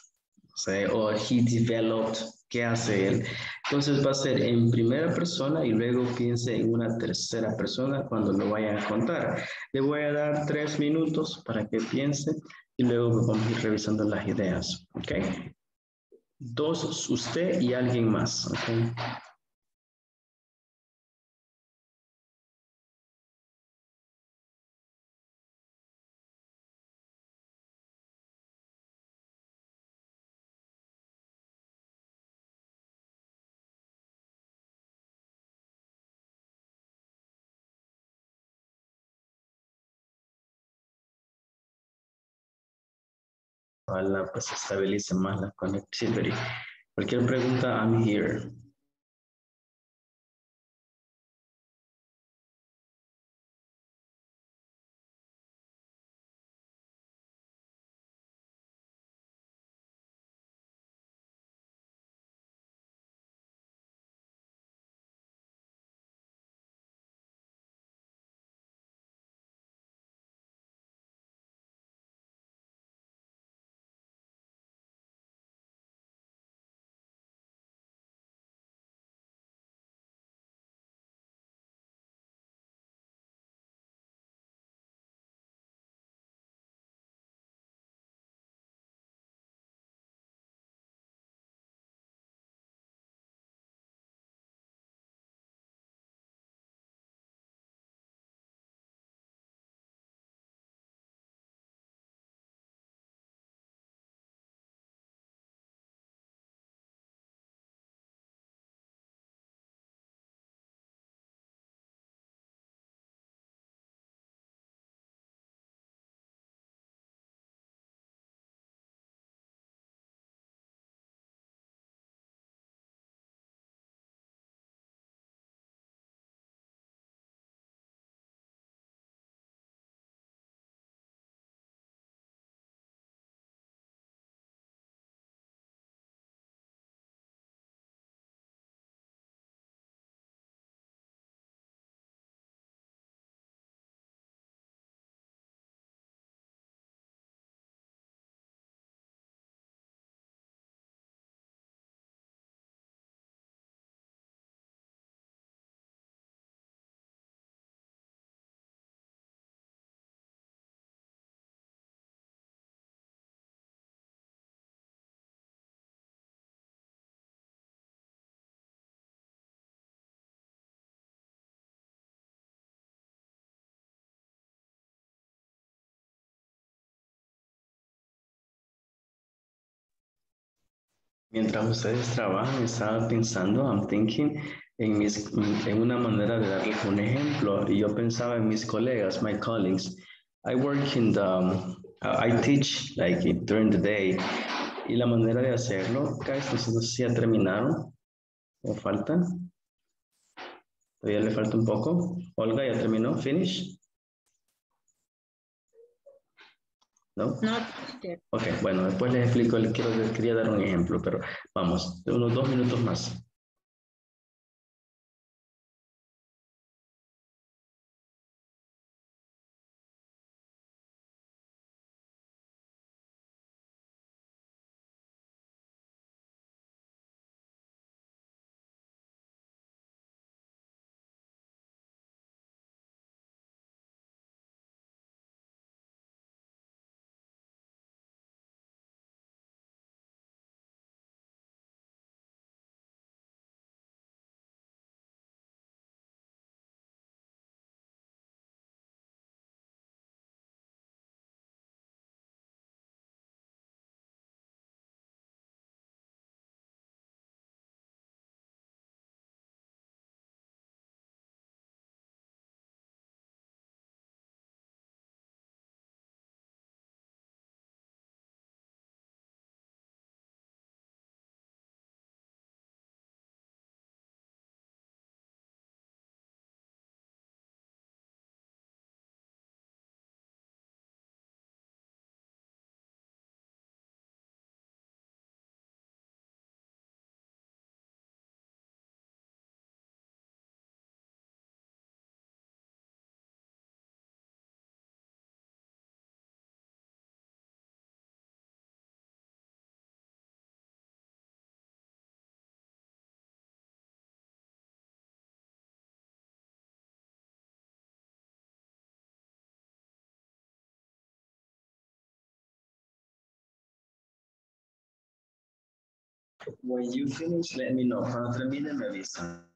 o he developed, ¿qué hace él? Entonces va a ser en primera persona y luego piense en una tercera persona cuando lo vaya a contar. Le voy a dar tres minutos para que piense y luego vamos a ir revisando las ideas, ¿ok? Dos, usted y alguien más, ¿ok? Ojalá pues estabilice más la connectivity. Cualquier pregunta, I'm here. Mientras ustedes trabajan, estaba pensando, I'm thinking, en, mis, en una manera de darles un ejemplo. Y yo pensaba en mis colegas, my colleagues. I work in the, um, I teach like during the day. Y la manera de hacerlo, guys, no sé si ya terminaron o faltan. Todavía le falta un poco. Olga, ¿ya terminó? Finish? ¿No? No. Ok, bueno, después les explico, les quiero, les quería dar un ejemplo, pero vamos, unos dos minutos más. When you finish, let me know. Termine, me.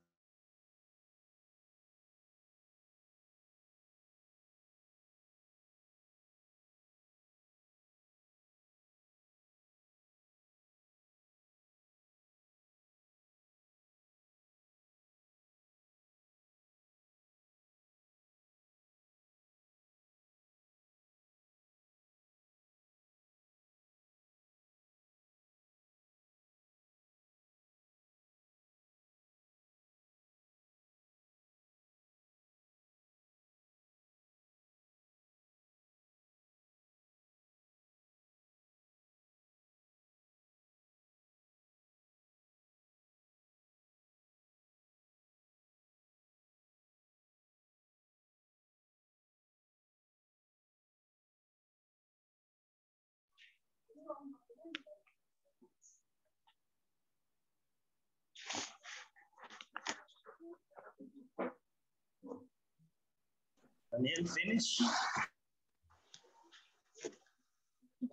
Daniel, finish?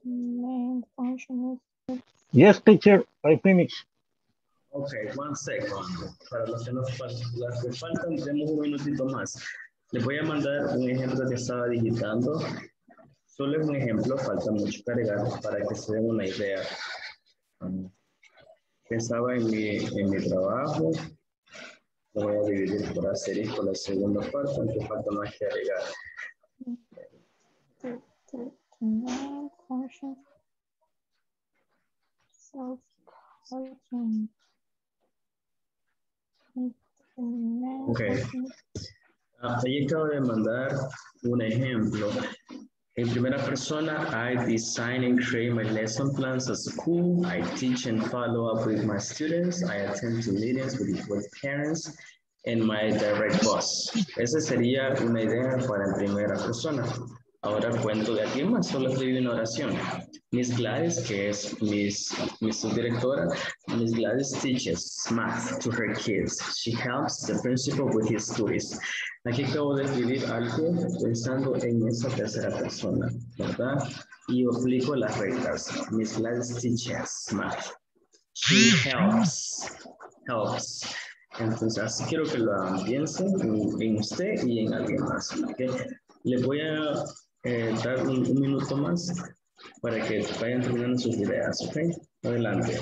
Main function Yes, teacher, I finished. Okay, one second. Para los que nos las que faltan, demos un minutito más. Les voy a mandar un ejemplo que estaba digitando. Solo es un ejemplo, falta mucho cargar para que se den una idea. Pensaba en mi, en mi trabajo. Lo voy a dividir por asterisco la segunda parte, aunque falta más que agregar. Okay. function Ah, Ahí acabo de mandar un ejemplo. En primera persona, I design and create my lesson plans at school. I teach and follow up with my students. I attend to meetings with, with parents and my direct boss. Esa sería una idea para en primera persona. Ahora cuento de aquí más, solo escribí una oración. Miss Gladys, que es Miss, mi subdirectora, Miss Gladys teaches math to her kids. She helps the principal with his studies. Aquí acabo de escribir algo pensando en esa tercera persona, ¿verdad? Y aplico las reglas. Miss Gladys teaches math. She helps, helps. Entonces, así quiero que lo piensen en, en usted y en alguien más. ¿ok? Le voy a eh, dar un, un minuto más para que vayan terminando sus ideas, ¿ok? Adelante.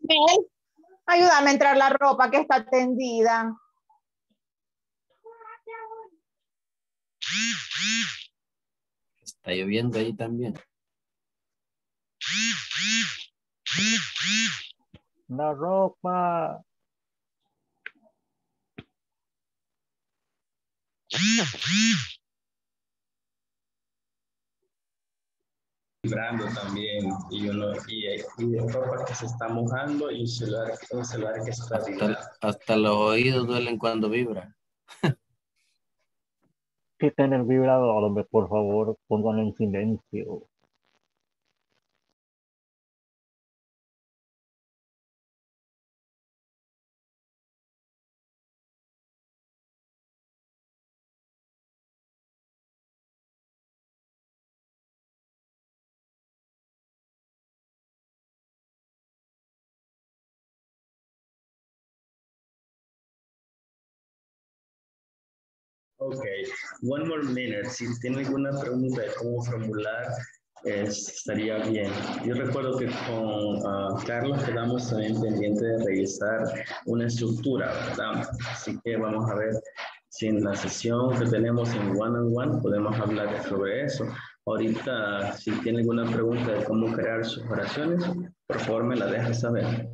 Mel, ayúdame a entrar la ropa que está tendida. Está lloviendo ahí también. La ropa. Vibrando también y uno y, y ropa que se está mojando y un celular, un celular que está vibrando. Hasta, hasta los oídos duelen cuando vibra. Quiten el vibrador, hombre, por favor, pónganlo en silencio. Okay, one more minute. Si tiene alguna pregunta de cómo formular, eh, estaría bien. Yo recuerdo que con ah, Carlos quedamos también pendientes de revisar una estructura, ¿verdad? Así que vamos a ver si en la sesión que tenemos en one on one podemos hablar sobre eso. Ahorita, si tiene alguna pregunta de cómo crear sus oraciones, por favor me la deja saber.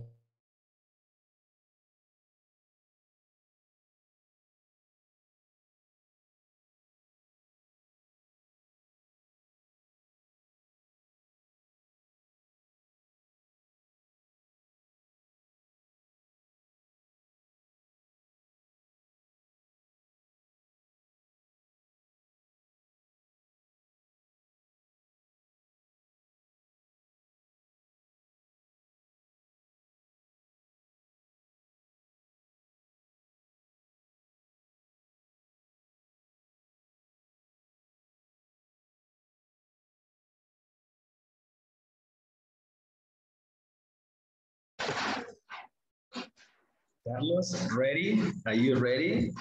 Carlos, ready? Are you ready?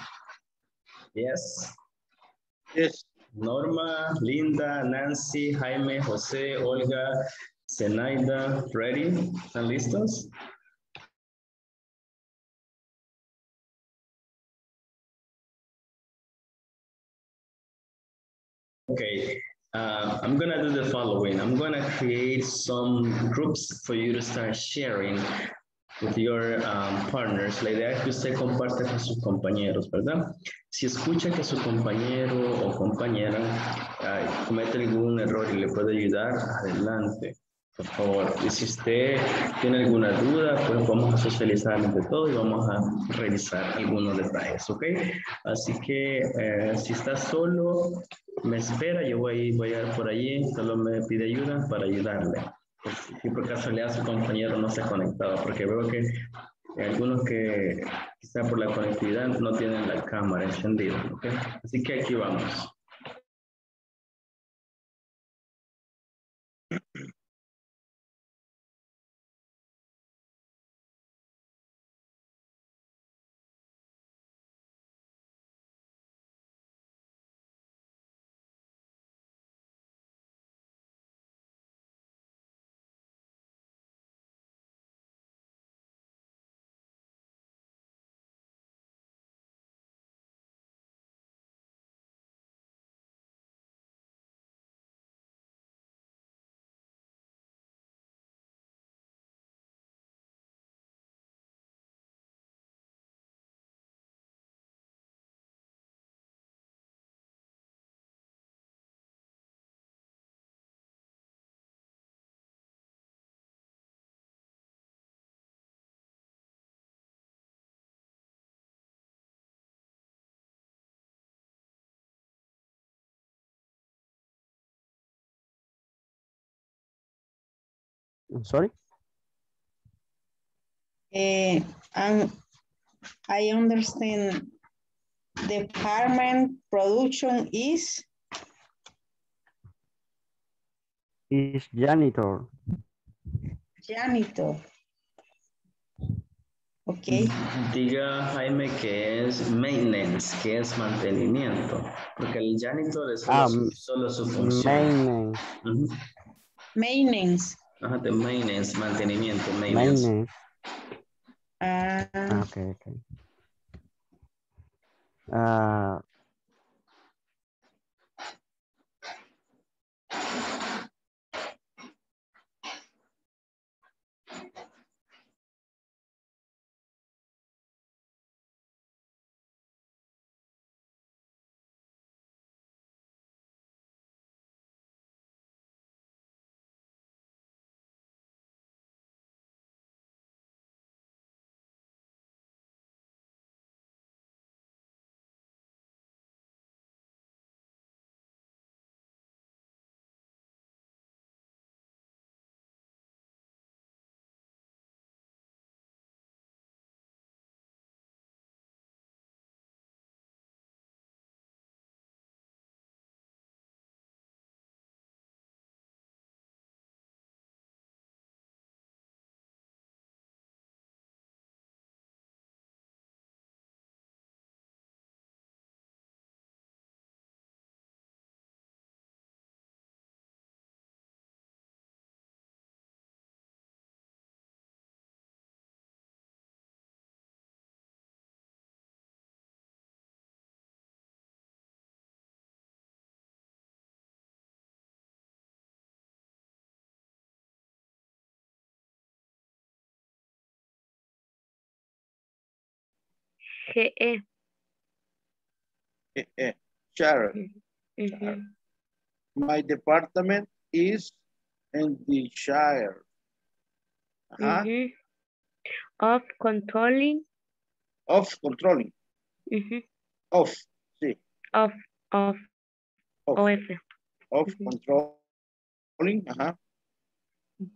Yes. Yes. Norma, Linda, Nancy, Jaime, José, Olga, Zenaida, ready? ¿Están listos? Okay, uh, I'm gonna do the following. I'm gonna create some groups for you to start sharing with your um, partners. La idea es que usted comparte con sus compañeros, ¿verdad? Si escucha que su compañero o compañera ay, comete algún error y le puede ayudar, adelante, por favor. Y si usted tiene alguna duda, pues vamos a socializar entre todos y vamos a revisar algunos detalles, ¿ok? Así que eh, si está solo, me espera, yo voy, voy a ir por allí, solo me pide ayuda para ayudarle. Si por casualidad su compañero no se ha conectado, porque veo que algunos que quizá por la conectividad no tienen la cámara encendida, ¿ok? Así que aquí vamos. Sorry? Eh, and I understand department production is Is janitor. janitor. Okay. Diga Jaime que es maintenance, que es mantenimiento, porque el janitor es solo, Ah, su, solo su función. Maintenance. Ujú. Maintenance. Ajá, de maintenance, mantenimiento, maintenance. Maintenance. Ah, Ah, ok, ok. Ah, GE. Eh, eh, Sharon, Ujú. my department is in the Shire. Ajá. Ujú. Of controlling. Of controlling. Ujú. Of, sí. Of, of, Of. OF. Of Ujú. controlling. Ajá.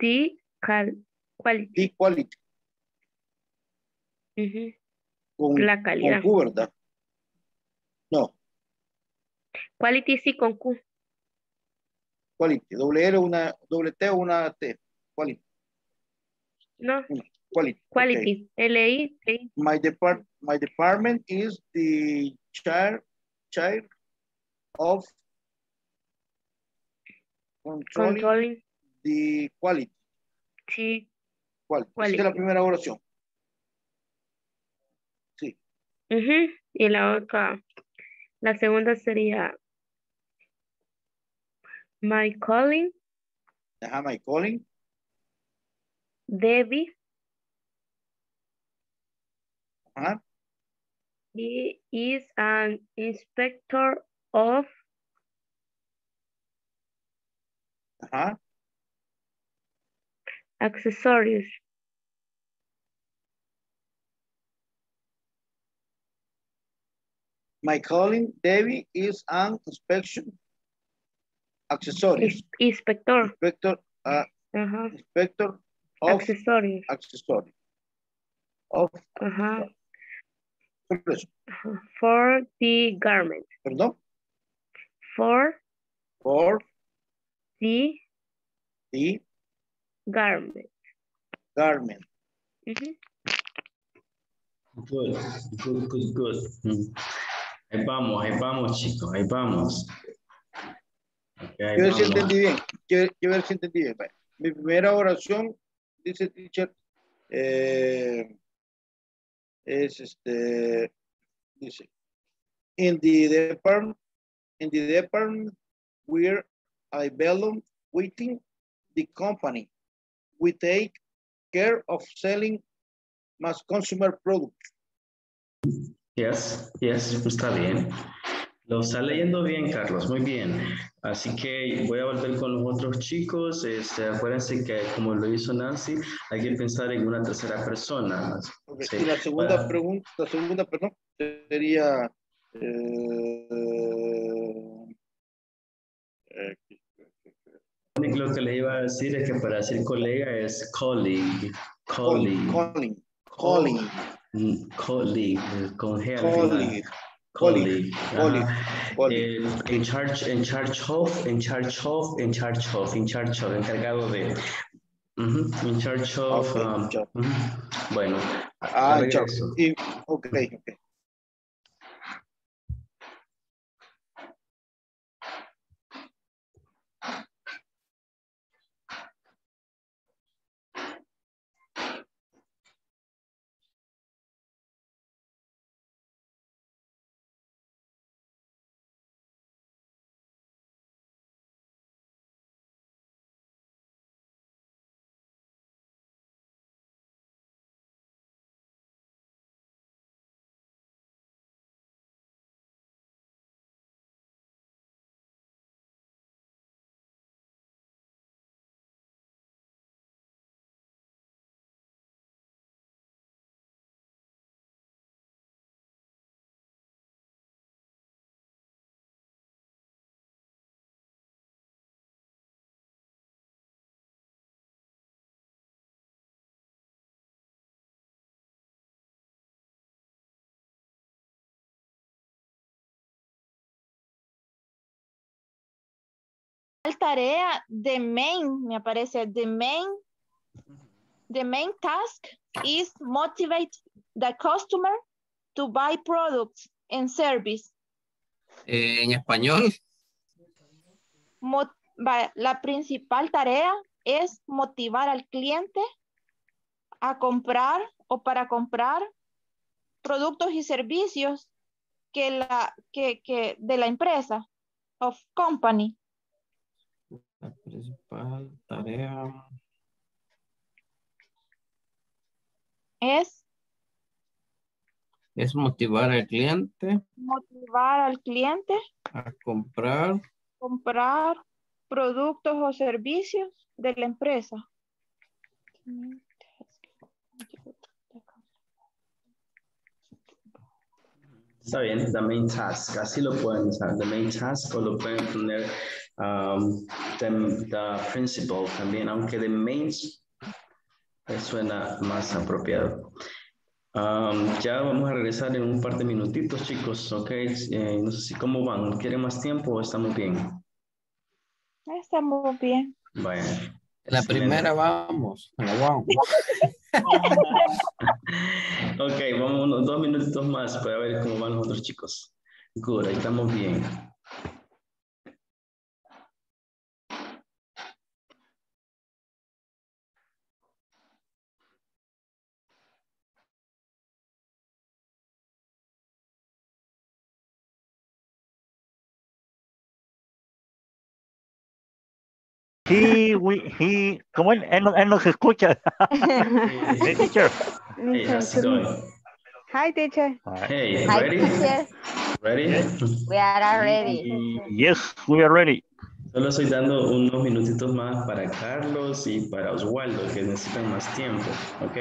The cal quality. The quality. Ujú. Con, La con calidad. Q, ¿verdad? No, Quality sí con Q. quality. Doble L, una, doble T, una T. Quality. No, Quality. okay. quality. L-I-T. My depart my department is the chair chair of controlling Controlling. the quality. Sí. quality. Quality. es la primera oración. Ujú. Y la otra, la segunda sería My calling, Ajá, my calling. Debbie, Ajá. he is an inspector of Ajá. accessories. My calling Debbie is an inspection accessories. Ins- Inspector. Inspector, uh, Ajá. inspector of Accesorios. accessories. Of, Ajá. solo eso, For the garment. perdón, For for the the garment. garment. Ujú. Good, good, good, good. Mm. Ahí vamos, ahí vamos, chicos, ahí vamos. Ok, ahí ver si entendí bien. Quiero, quiero ver si entendí bien. Mi primera oración, dice teacher, eh, es este, dice, in the department, in the department where I belong, within the company, we take care of selling mass consumer products. Yes, yes, está bien. Lo está leyendo bien, Carlos, muy bien. Así que voy a volver con los otros chicos. Este, acuérdense que como lo hizo Nancy, hay que pensar en una tercera persona. Ok, Sí, Y la segunda para- pregunta, la segunda, perdón, sería, eh, eh, Lo que le iba a decir es que para decir colega es colleague, colleague, calling, calling, mm, colleague, con G al final. colleague, Colleague. colleague, colleague. Eh, en charge, en charge of, en charge of, en charge of, en charge of, encargado de. Ujú, In charge of. Ok, um, in ujú. Bueno, Ah, regreso. Y, ok, ok. Tarea, the main, me aparece, the main, the main task is motivate the customer to buy products and service. Eh, en español, la principal tarea es motivar al cliente a comprar o para comprar productos y servicios que la, que, que de la empresa of company. Principal tarea. Es es motivar al cliente. Motivar al cliente. A comprar. Comprar productos o servicios de la empresa. Está bien, the main task, así lo pueden usar, the main task o lo pueden poner um, the, the principal también, aunque the main eh, suena más apropiado. Um, ya vamos a regresar en un par de minutitos, chicos, ok, Eh, no sé si cómo van, ¿quieren más tiempo o estamos bien? Estamos bien. Bueno. la primera vamos vamos. Ok, vamos unos dos minutitos más para ver cómo van los otros chicos. Good, ahí estamos bien. He, we, he, como él, él, no- él nos escucha. Hey, teacher. Hey, how's it going? Hi, teacher. Hey, Hi, ready? teacher. Ready? We are ready. Yes, we are ready. Solo estoy dando unos minutitos más para Carlos y para Oswaldo, que necesitan más tiempo, ¿ok?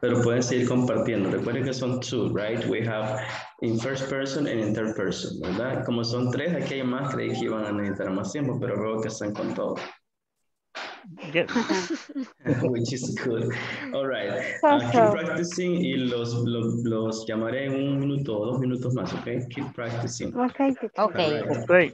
Pero pueden seguir compartiendo. Recuerden que son two, right? We have in first person and in third person, ¿verdad? Como son tres, aquí hay más, creí que iban a necesitar más tiempo, pero veo que están con todo. Yes. which is good. All right. So, Uh, keep so. practicing y los, los, los llamaré en un minuto o dos minutos más, ¿ok? Keep practicing. Okay, teacher. Okay. Alright. Okay.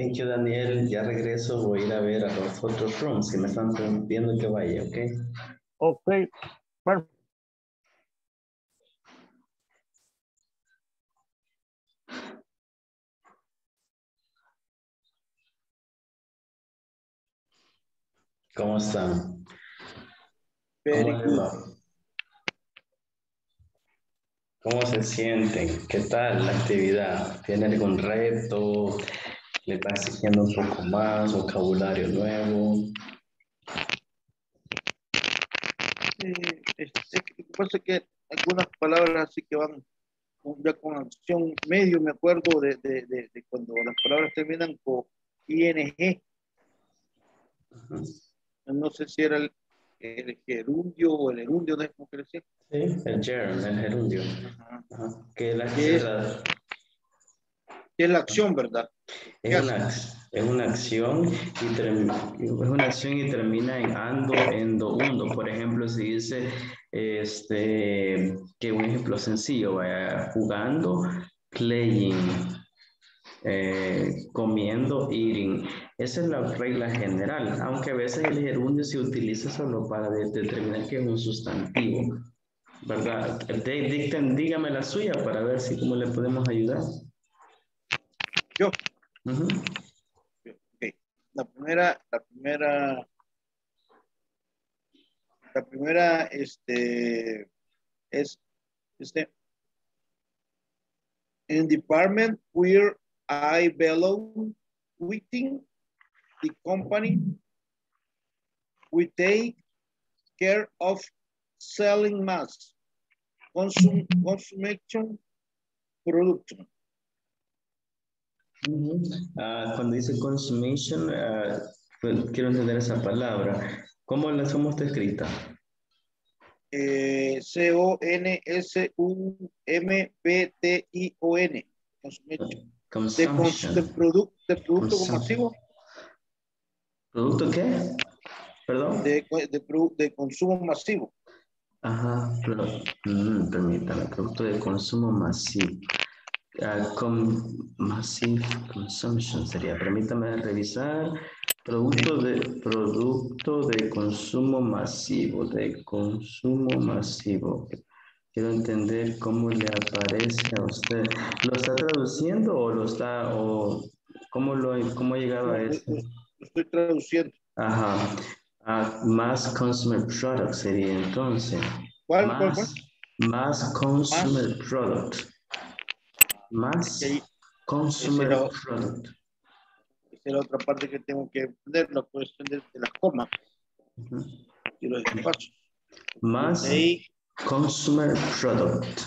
Thank you, Daniel. Ya regreso. Voy a ir a ver a los otros rooms que me están pidiendo que vaya, ¿ok? Okay. Well, ¿Cómo están? ¿Cómo? ¿Cómo se sienten? ¿Qué tal la actividad? ¿Tiene algún reto? ¿Le está exigiendo un poco más? ¿Vocabulario nuevo? Eh, es, es que lo que pasa es que algunas palabras así que van ya con acción medio, me acuerdo de, de, de, de cuando las palabras terminan con ING. No sé si era el, el gerundio o el gerundio, no sé cómo que decir. Sí, el germ, el gerundio. Ajá. Que la, ¿Qué es? la- Es la acción, ¿verdad? ¿Qué es, una, es una acción y term- es una acción y termina en ando, endo, undo. Por ejemplo, si dice este que un ejemplo sencillo, vaya jugando, playing, eh, comiendo, eating. Esa es la regla general, aunque a veces el gerundio se utiliza solo para de- determinar que es un sustantivo. ¿Verdad? Dicten- dígame la suya para ver si cómo le podemos ayudar. Yo. La primera, la primera, la primera, este, es, este, in department where I belong, waiting the company we take care of selling mass consum, consumption production. Ah, cuando dice consummation, ah, pues, quiero entender esa palabra. ¿Cómo la somos escrita? Eh, C-O-N-S-U-M-P-T-I-O-N. Consumption. De, de, de producto Consumption. masivo, ¿Producto qué? Perdón. de, de, de consumo masivo. Ajá, pero, mm, permítame, producto de consumo masivo. Ah, con massive consumption sería, permítame revisar. Producto de, producto de consumo masivo, de consumo masivo. Quiero entender cómo le aparece a usted. ¿Lo está traduciendo o lo está, o cómo lo, cómo ha llegado a eso? Lo estoy traduciendo. Ajá. Ah, mass consumer product sería entonces. ¿Cuál, cuál, cuál? Mass, mass consumer product. Ok. consumer product. Esa es la otra parte que tengo que entender, la cuestión de, de las comas y los espacios. Mass Take consumer product.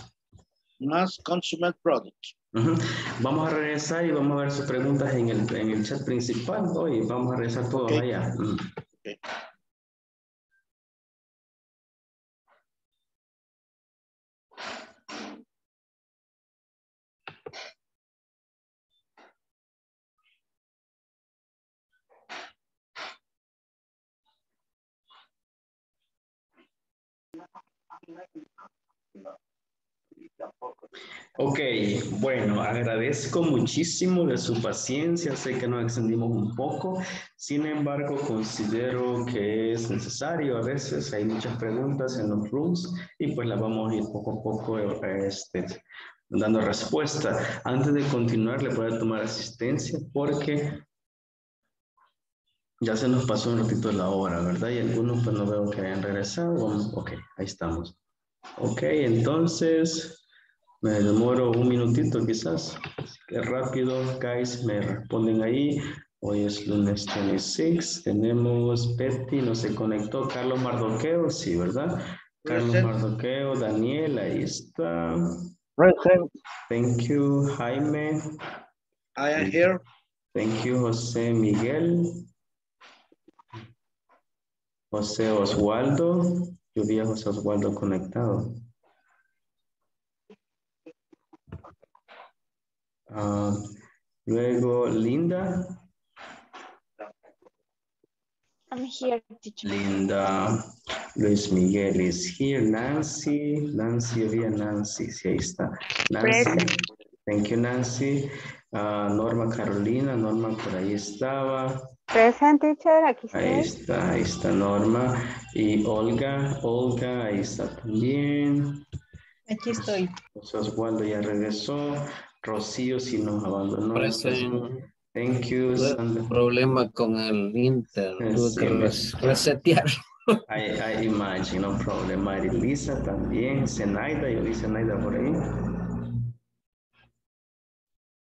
mass consumer products. Ujú. Vamos a regresar y vamos a ver sus preguntas en el, en el chat principal. Hoy vamos a regresar todos Ok. allá. Ujú. Ok. Ok, bueno, agradezco muchísimo de su paciencia, sé que nos extendimos un poco, sin embargo considero que es necesario, a veces hay muchas preguntas en los rooms y pues las vamos a ir poco a poco este, dando respuesta. Antes de continuar le voy a tomar asistencia porque ya se nos pasó un ratito la hora, ¿verdad? Y algunos pues no veo que hayan regresado, ok, ahí estamos. Ok, entonces... Me demoro un minutito quizás. Qué rápido, guys, me responden ahí. Hoy es lunes 26. Tenemos Betty, no se conectó. Carlos Mardoqueo, sí, ¿verdad? Carlos. Mardoqueo, Daniel, ahí está. Present. Thank you, Jaime. I am here. Thank you, José Miguel. José Oswaldo. Yo vi a José Oswaldo conectado. Ah, luego Linda. I'm here, teacher. Linda. Luis Miguel is here. Nancy. Nancy, yo vi a Nancy. Sí, ahí está. Nancy. Present. Thank you, Nancy. Ah, Norma Carolina. Norma por ahí estaba. Present teacher, aquí Ahí estoy. está, ahí está Norma. Y Olga. Olga, ahí está también. Aquí estoy. Oswaldo ya regresó. Rocío si nos abandonó. Present. Thank you, Sandra. Problema con el Inter. Sí, res- resetear. I, I imagine, no problem. Marilisa también. Zenaida, yo vi Zenaida por ahí.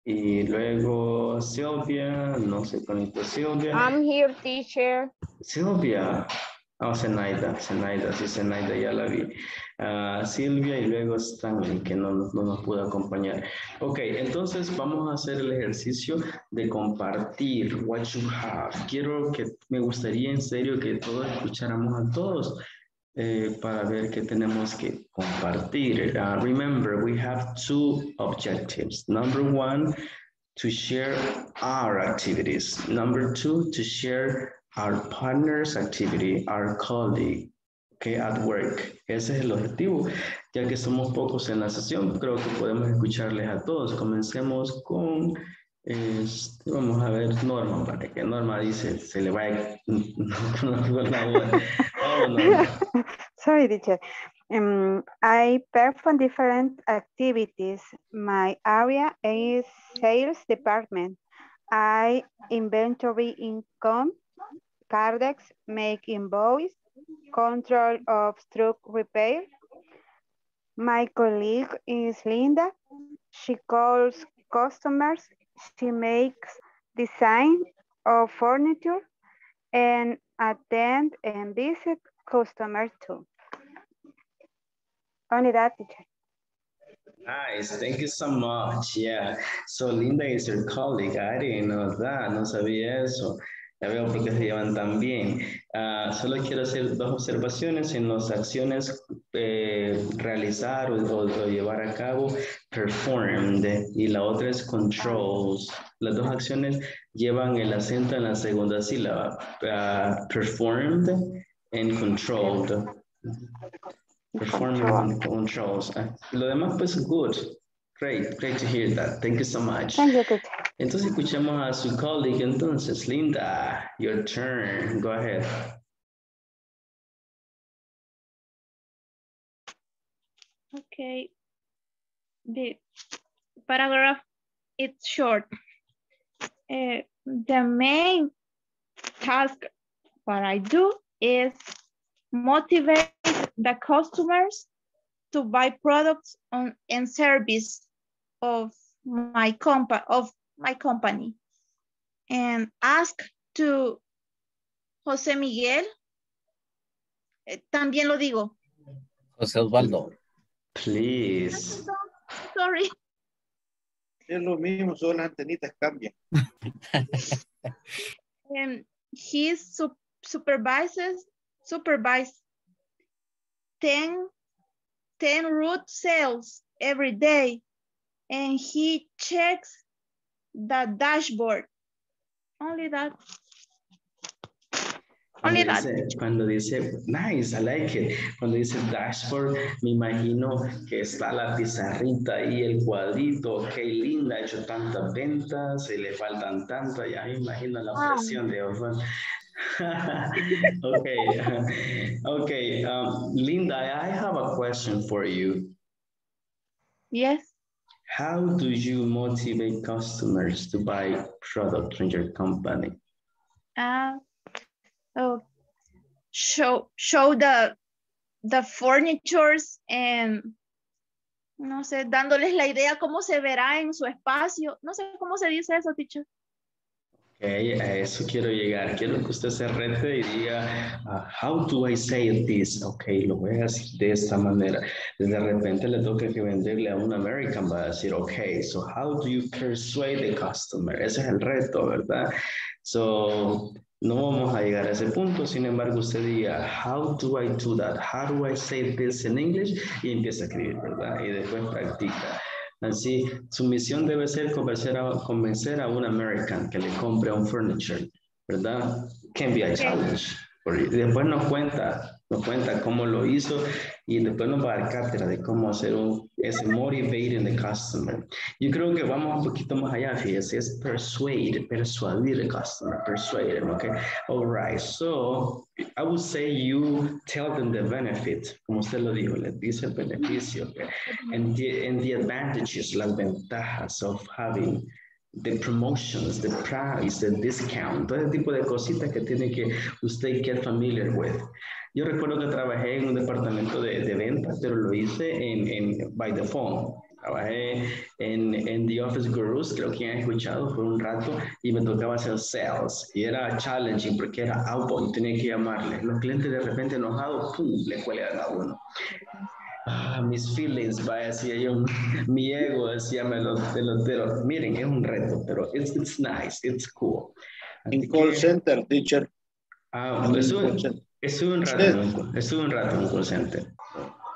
Y luego Silvia, no sé conectó Silvia. I'm here, teacher. Silvia. Oh, Zenaida, Zenaida, sí, Zenaida, ya la vi. Ah, Silvia y luego Stanley, que no, no nos pudo acompañar. Ok, entonces vamos a hacer el ejercicio de compartir what you have. Quiero que, me gustaría en serio que todos escucháramos a todos eh, para ver qué tenemos que compartir. Uh, remember, we have two objectives. Number one, to share our activities. Number two, to share our partner's activity, our colleague, okay, at work. Ese es el objetivo. Ya que somos pocos en la sesión, creo que podemos escucharles a todos. Comencemos con, este, vamos a ver, Norma, para que Norma dice, se le. Oh, Norma. Sorry, teacher. Um, I perform different activities. My area is sales department. I inventory income, cardex, make invoice, control of truck repair. My colleague is Linda. She calls customers. She makes design of furniture and attend and visit customers too. Only that, teacher. Nice, thank you so much. Yeah, so Linda is your colleague. I didn't know that, no sabía eso. Ya veo por qué se llevan tan bien. Ah, solo quiero hacer dos observaciones en las acciones eh, realizar o, llevar a cabo performed y la otra es controls. Las dos acciones llevan el acento en la segunda sílaba. Ah, performed and controlled. Performing and controls. Ah, lo demás, pues, good. Great, great to hear that. Thank you so much. Thank you. Entonces escuchamos a su colleague. Entonces, Linda, your turn. Go ahead. Okay. The paragraph it's short. Uh, the main task what I do is motivate the customers to buy products on and service of my compa of my company and ask to Jose Miguel. eh, También lo digo. José Osvaldo. Please. Sorry. Es lo mismo, solo las antenitas cambian. and he su- supervises supervise 10 10 route sales every day and he checks the dashboard only that Cuando only that dice, cuando dice, nice, I like it. Cuando dice dashboard, me imagino que está la pizarrita y el cuadrito. Qué linda, ha hecho tantas ventas, se le faltan tantas. Ya me imagino la Wow. presión de Osvaldo. okay, okay. Um, Linda, I have a question for you. yes How do you motivate customers to buy products from your company? uh, show show the the furnitures and no sé dándoles la idea cómo se verá en su espacio no sé cómo se dice eso teacher Ok, a eso quiero llegar. Quiero que usted se rete y diga, ah, how do I say this? Ok, lo voy a decir de esta manera. De repente le toca que venderle a un American, va a decir, ok, so how do you persuade the customer? Ese es el reto, ¿verdad? So, no vamos a llegar a ese punto, sin embargo, usted diga, how do I do that? How do I say this in English? Y empieza a escribir, ¿verdad? Y después practica. Así, su misión debe ser convencer a, convencer a un American que le compre un furniture, ¿verdad? Can be a challenge. Después nos cuenta, nos cuenta cómo lo hizo y después nos va a dar cátedra de cómo hacer un, ese motivating the customer. Yo creo que vamos un poquito más allá, fíjese, es persuade, persuadir el customer, persuade him, okay? All right, so I would say you tell them the benefit, como usted lo dijo, les dice el beneficio, okay? and the, and the advantages, las ventajas of having the promotions, the price, the discount, todo ese tipo de cositas que tiene que usted get familiar with. Yo recuerdo que trabajé en un departamento de, de ventas, pero lo hice en, en by the phone. Trabajé en, en The Office Gurus, creo que han escuchado por un rato, y me tocaba hacer sales. Y era challenging porque era outbound, tenía que llamarle. Los clientes de repente enojados, ¡pum!, le cuelgan a uno. Ah, mis feelings, vaya, decía yo, mi ego decía los peloteros. Miren, es un reto, pero it's, it's nice, it's cool. En call que- center, teacher. Ah, En estuve, un rato, en un- estuve un rato en un call center.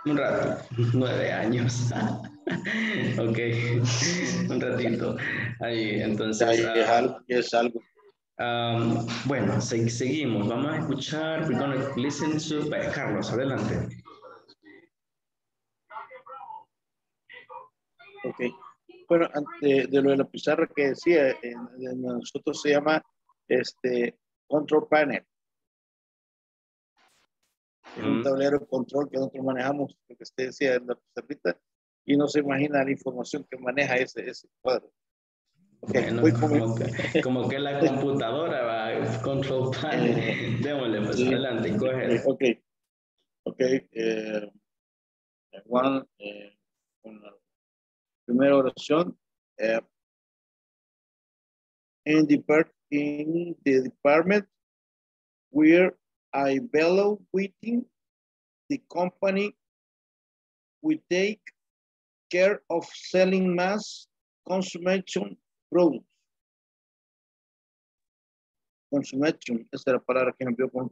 Un rato, nueve años. ok, un ratito. Ahí, entonces. es ah, algo, es algo. um, bueno, se- seguimos. Vamos a escuchar. We're gonna listen to. Carlos, adelante. Ok. Bueno, ante- de lo de la pizarra que decía, en, en nosotros se llama este control panel. Es un tablero de control que nosotros manejamos, lo que usted decía en la pizarrita, y no se imagina la información que maneja ese, ese cuadro. Ok, Bueno, como que, como que la computadora va control panel. Démosle, pues Sí. adelante, ahead. Ok, ok. eh, Juan, eh, la primera oración. eh, in the in the department where I belong within the company. We take care of selling mass consumption products. Consumption, esa es la palabra que envió con.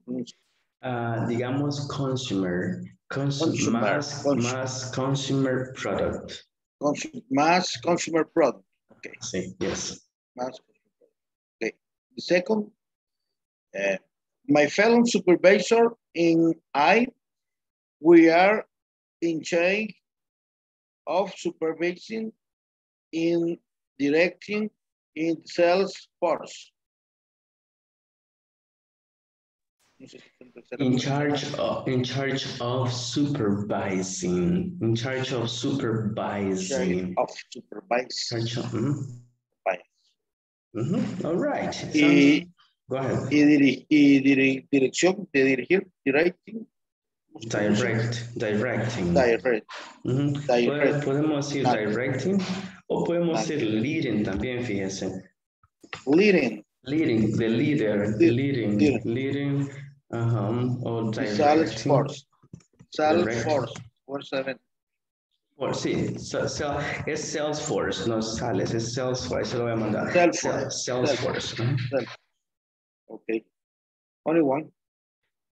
Ah, digamos consumer, consum- Consumer, mass, cons- mass consumer product. Consu- mass consumer product. Okay. Sí, yes. Mass consumer product. Okay. The second, uh, my fellow supervisor and I, we are in charge of supervising in directing in sales force. No sé si está en tercera In charge of, in charge of supervising, in charge of supervising. of supervise. Charge of, mhm. Mhm, All right. Sounds- Go ahead. y, diri- y diri- dirección de dirigir, directing. Direct, directing. Direct. Ujú. direct. Pode- Podemos decir directing o podemos decir leading también, fíjese. Leading. Leading, the leader, Lead- leading, lead. leading, ajá, o Sales directing. force. Sales Direct. force. Fuerza de Por, sí, sa- sa- es Salesforce, no sales, es Salesforce, se lo voy a mandar. Salesforce. Sal- Salesforce. Okay. Only one.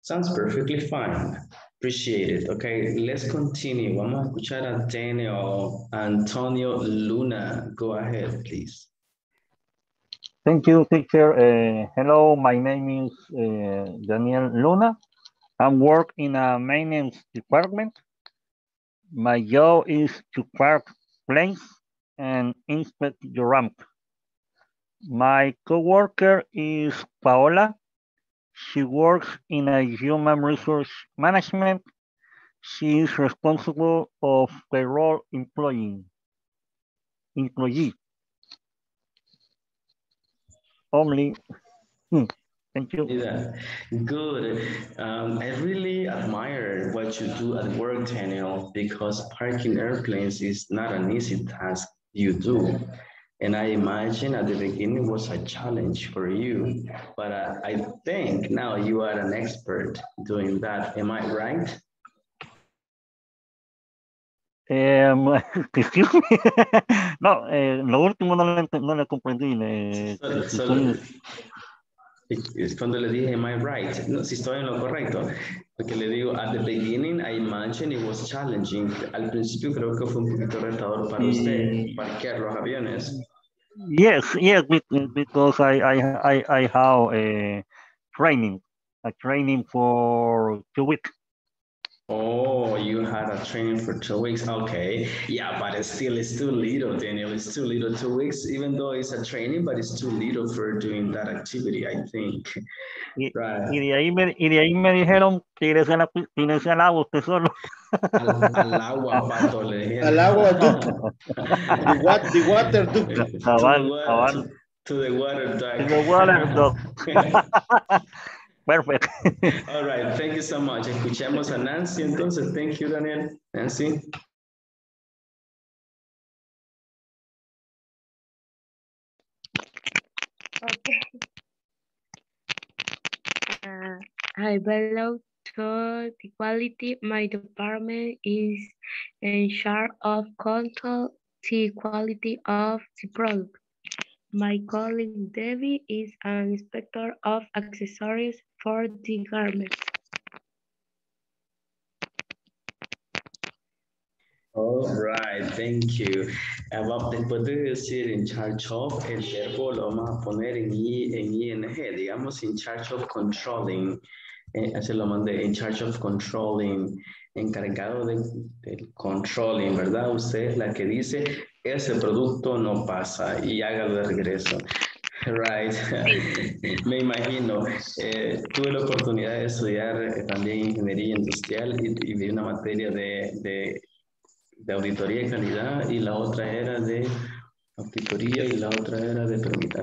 Sounds perfectly fine. Appreciate it. Okay, let's continue. Vamos a escuchar a Daniel Antonio Luna. Go ahead, please. Thank you, teacher. Uh, hello, my name is uh, Daniel Luna. I work in a maintenance department. My job is to park planes and inspect the ramp. My coworker is Paola. She works in a human resource management. She is responsible of payroll employee. Employee. Only. Thank you. Yeah, good. Um, I really admire what you do at work, Daniel, because parking airplanes is not an easy task you do. And I imagine at the beginning was a challenge for you, but uh, I think now you are an expert doing that. Am I right? Um, excuse me. no, eh, lo último no lo, no lo comprendí. eh, Solo- si solo- estoy- Es cuando le dije, am I right? No, si estoy en lo correcto. Porque le digo, at the beginning, I imagine it was challenging. Al principio creo que fue un poquito retador para usted parquear los aviones. Yes, yes, because I, I, I, I have a training, a training for two weeks. Oh, you had a training for two weeks. Okay. Yeah, but it's still, it's too little, Daniel. It's too little. Two weeks, even though it's a training, but it's too little for doing that activity, I think. Y, Right. y de ahí me, y de ahí me dijeron, a pi- tírese al agua usted solo. Al, al agua, pato, le dije. Al agua, duck. The, wat- the water the Cabal, cabal. to- To the water duck. To the water duck. Perfect. All right, thank you so much. Escuchemos a Nancy entonces. Thank you, Daniel. Nancy. Okay. Uh, I belong to the quality. My department is in charge of control the quality of the product. My colleague Debbie is an inspector of accessories for the garment. All right, thank you. Va- Después de decir in charge of, el verbo lo vamos a poner en, I, en ING, digamos in charge of controlling. Eh, se lo mandé, in charge of controlling, encargado de, del controlling, ¿verdad? Usted es la que dice, ese producto no pasa y hágalo de regreso. Right. Me imagino. eh, tuve la oportunidad de estudiar eh, también ingeniería industrial y, y vi una materia de, de de auditoría de calidad y la otra era de auditoría y la otra era de permitir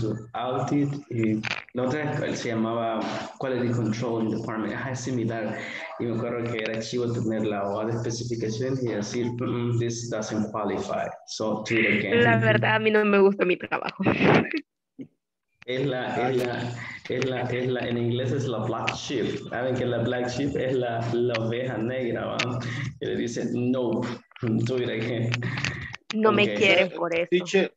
to audit y la otra se llamaba Quality Control Department, Ajá, es similar y me acuerdo que era chivo tener la hoja de especificaciones y decir "Mm, this doesn't qualify, so do it again. La verdad, a mí no me gusta mi trabajo. Es la, es la, es la, es la, en inglés es la black sheep. Saben que la black sheep es la, la oveja negra, ¿va? Y le dice, no, do it again. No me quieren por eso. Teacher,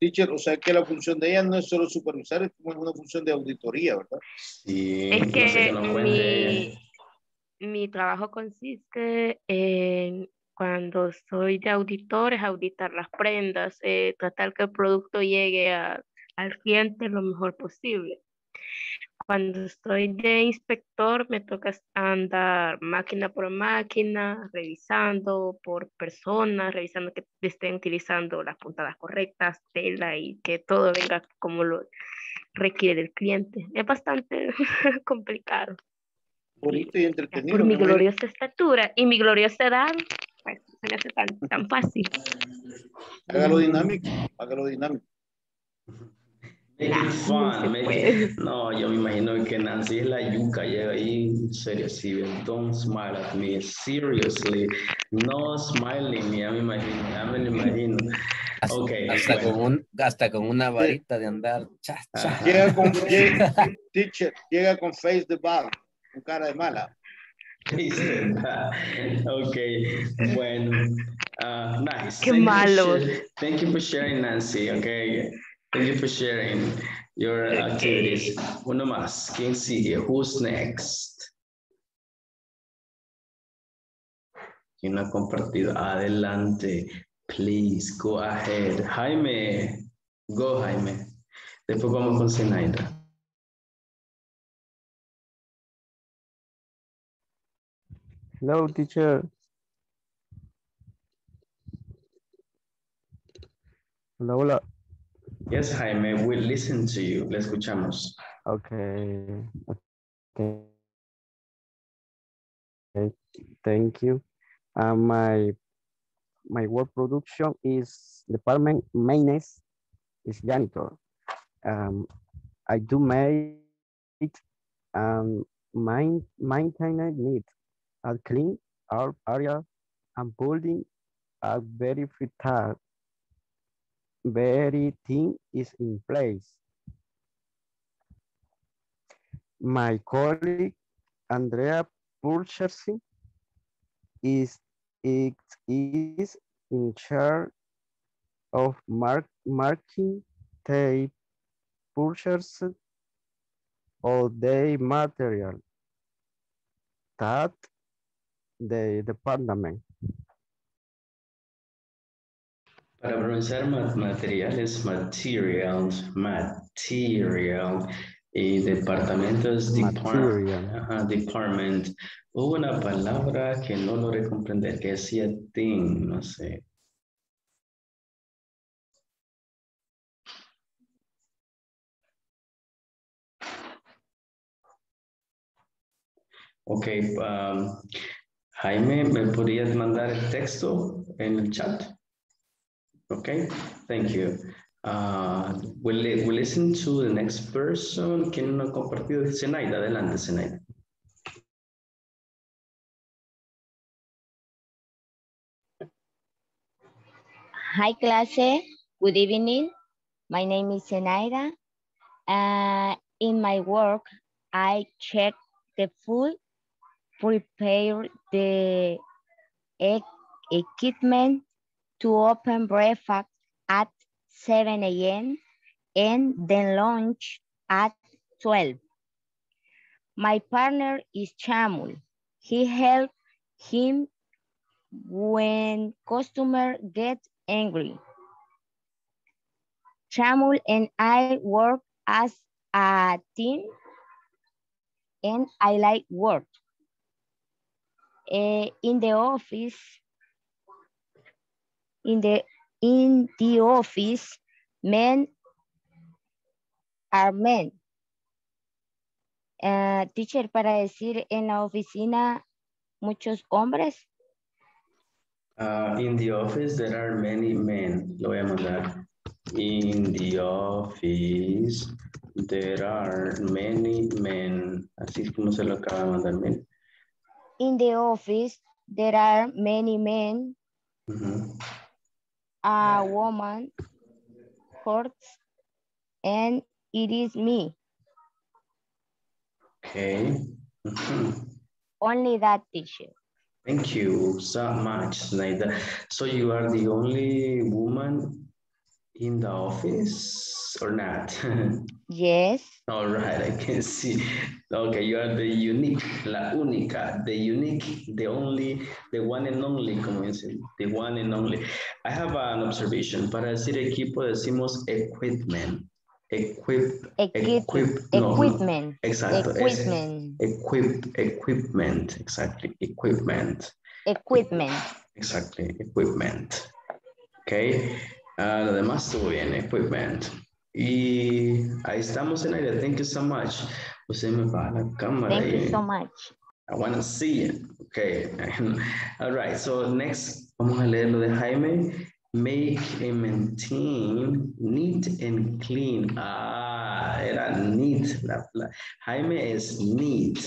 teacher, o sea que la función de ella no es solo supervisar, es como una función de auditoría, ¿verdad? Sí, Es que mi, mi trabajo consiste en cuando soy de auditores, auditar las prendas, eh, tratar que el producto llegue a- al cliente lo mejor posible. Cuando estoy de inspector, me toca andar máquina por máquina, revisando por personas, revisando que estén utilizando las puntadas correctas, tela y que todo venga como lo requiere el cliente. Es bastante complicado. Bonito y entretenido. Por mi gloriosa estatura y mi gloriosa edad, pues se me hace tan, tan fácil. Hágalo dinámico, hágalo dinámico. Make it fun, make it- No, yo me imagino que Nancy es la yuca, llega ahí, en serio, sí, don't smile at me, seriously, no smiling, ya me imagino, ya me lo imagino. Ok, Hasta, bueno. con un, hasta con una varita de andar. Cha, cha. Llega con, llega, teacher, llega con face de bad, con cara de mala. ok, bueno, uh, nice. Qué Thank you share- Thank you for sharing, Nancy, okay? Thank you for sharing your activities. Uno más, ¿quién sigue? Who's next? ¿Quién ha compartido? Adelante, please, go ahead. Jaime, go Jaime. Después vamos con Zenaida. Hello, teacher. Hola, hola. Yes, Jaime, we listen to you. Le escuchamos. Okay. Okay. Okay, Thank you. Uh, my my work production is department maintenance is janitor. Um, I do make um main maintenance needs are clean our area and building are very fit very thing is in place. My colleague Andrea Purchasing is it is in charge of mark, marking tape purchase of the material that the department. Para pronunciar ma- materiales, materials, material y departamentos, Material. depart, ajá, department. Hubo una palabra que no logré comprender, que decía thing, no sé. Ok, um, Jaime, ¿me podrías mandar el texto en el chat? Okay, thank you. Uh, we'll, we'll listen to the next person. ¿Quién no ha compartido? Zenaida, adelante, Zenaida. Hi, clase. Good evening. My name is Zenaida. Uh, in my work, I check the food, prepare the equipment to open breakfast at 7 a.m. and then lunch at 12. My partner is Chamul. He helps him when customer get angry. Chamul and I work as a team and I like work. Eh, in the office, in the in the office, men are men. Eh, teacher, para decir en la oficina muchos hombres. Uh, in the office, there are many men. Lo voy a mandar. In the office, there are many men. Así es como se lo acaba de mandar. men. In the office, there are many men. A woman, horse, and it is me. Okay. Mhm. Only that teacher. Thank you so much, Naida. So you are the only woman in the office or not? Yes. All right, I can see. Okay, you are the unique, la única, the unique, the only, the one and only, como dicen, the one and only. I have an observation. Para decir equipo decimos equipment. Equip, Equip- equip, no, no. equipment. Exacto. es Equipment. Equip, equipment, exactly, equipment. Equipment. Exactly, equipment. Ok. Ah, lo demás estuvo bien, equipment. Y ahí estamos en aire. Thank you so much. Usted me va a la cámara. Thank you so much. I want to see it. Okay. All right. So next, vamos a leer lo de Jaime. Make and maintain neat and clean. Ah, era neat. La, la- Jaime es neat.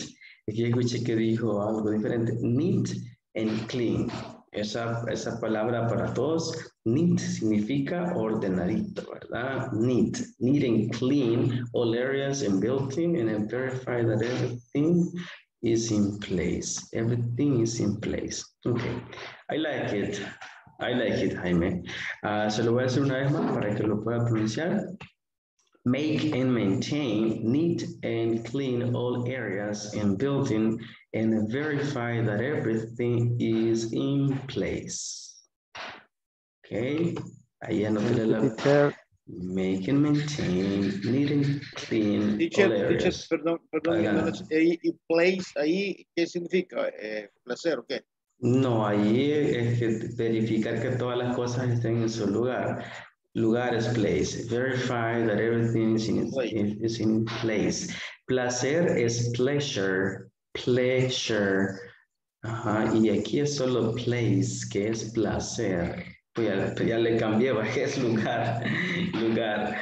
Aquí escuché que dijo algo diferente. Neat and clean. Esa, esa palabra para todos, neat significa ordenadito, ¿verdad? Neat, neat and clean, all areas and building, and then verify that everything is in place. Everything is in place. Okay, I like it. I like it, Jaime. Ah, se lo voy a hacer una vez más para que lo pueda pronunciar. Make and maintain neat and clean all areas and building and verify that everything is in place. Okay, ahí anoté la Teacher, make and maintain neat and clean Teacher, all teacher, areas. perdón, perdón, Adelante. ahí, place, ahí, ¿qué significa? Eh, placer, ¿o qué? No, ahí es que verificar que todas las cosas estén en su lugar. Lugar es place. Verify that everything is in, is in place. Placer es pleasure. Pleasure. Ajá, y aquí es solo place, que es placer. Pues ya, ya le cambié, bajé es lugar. Lugar.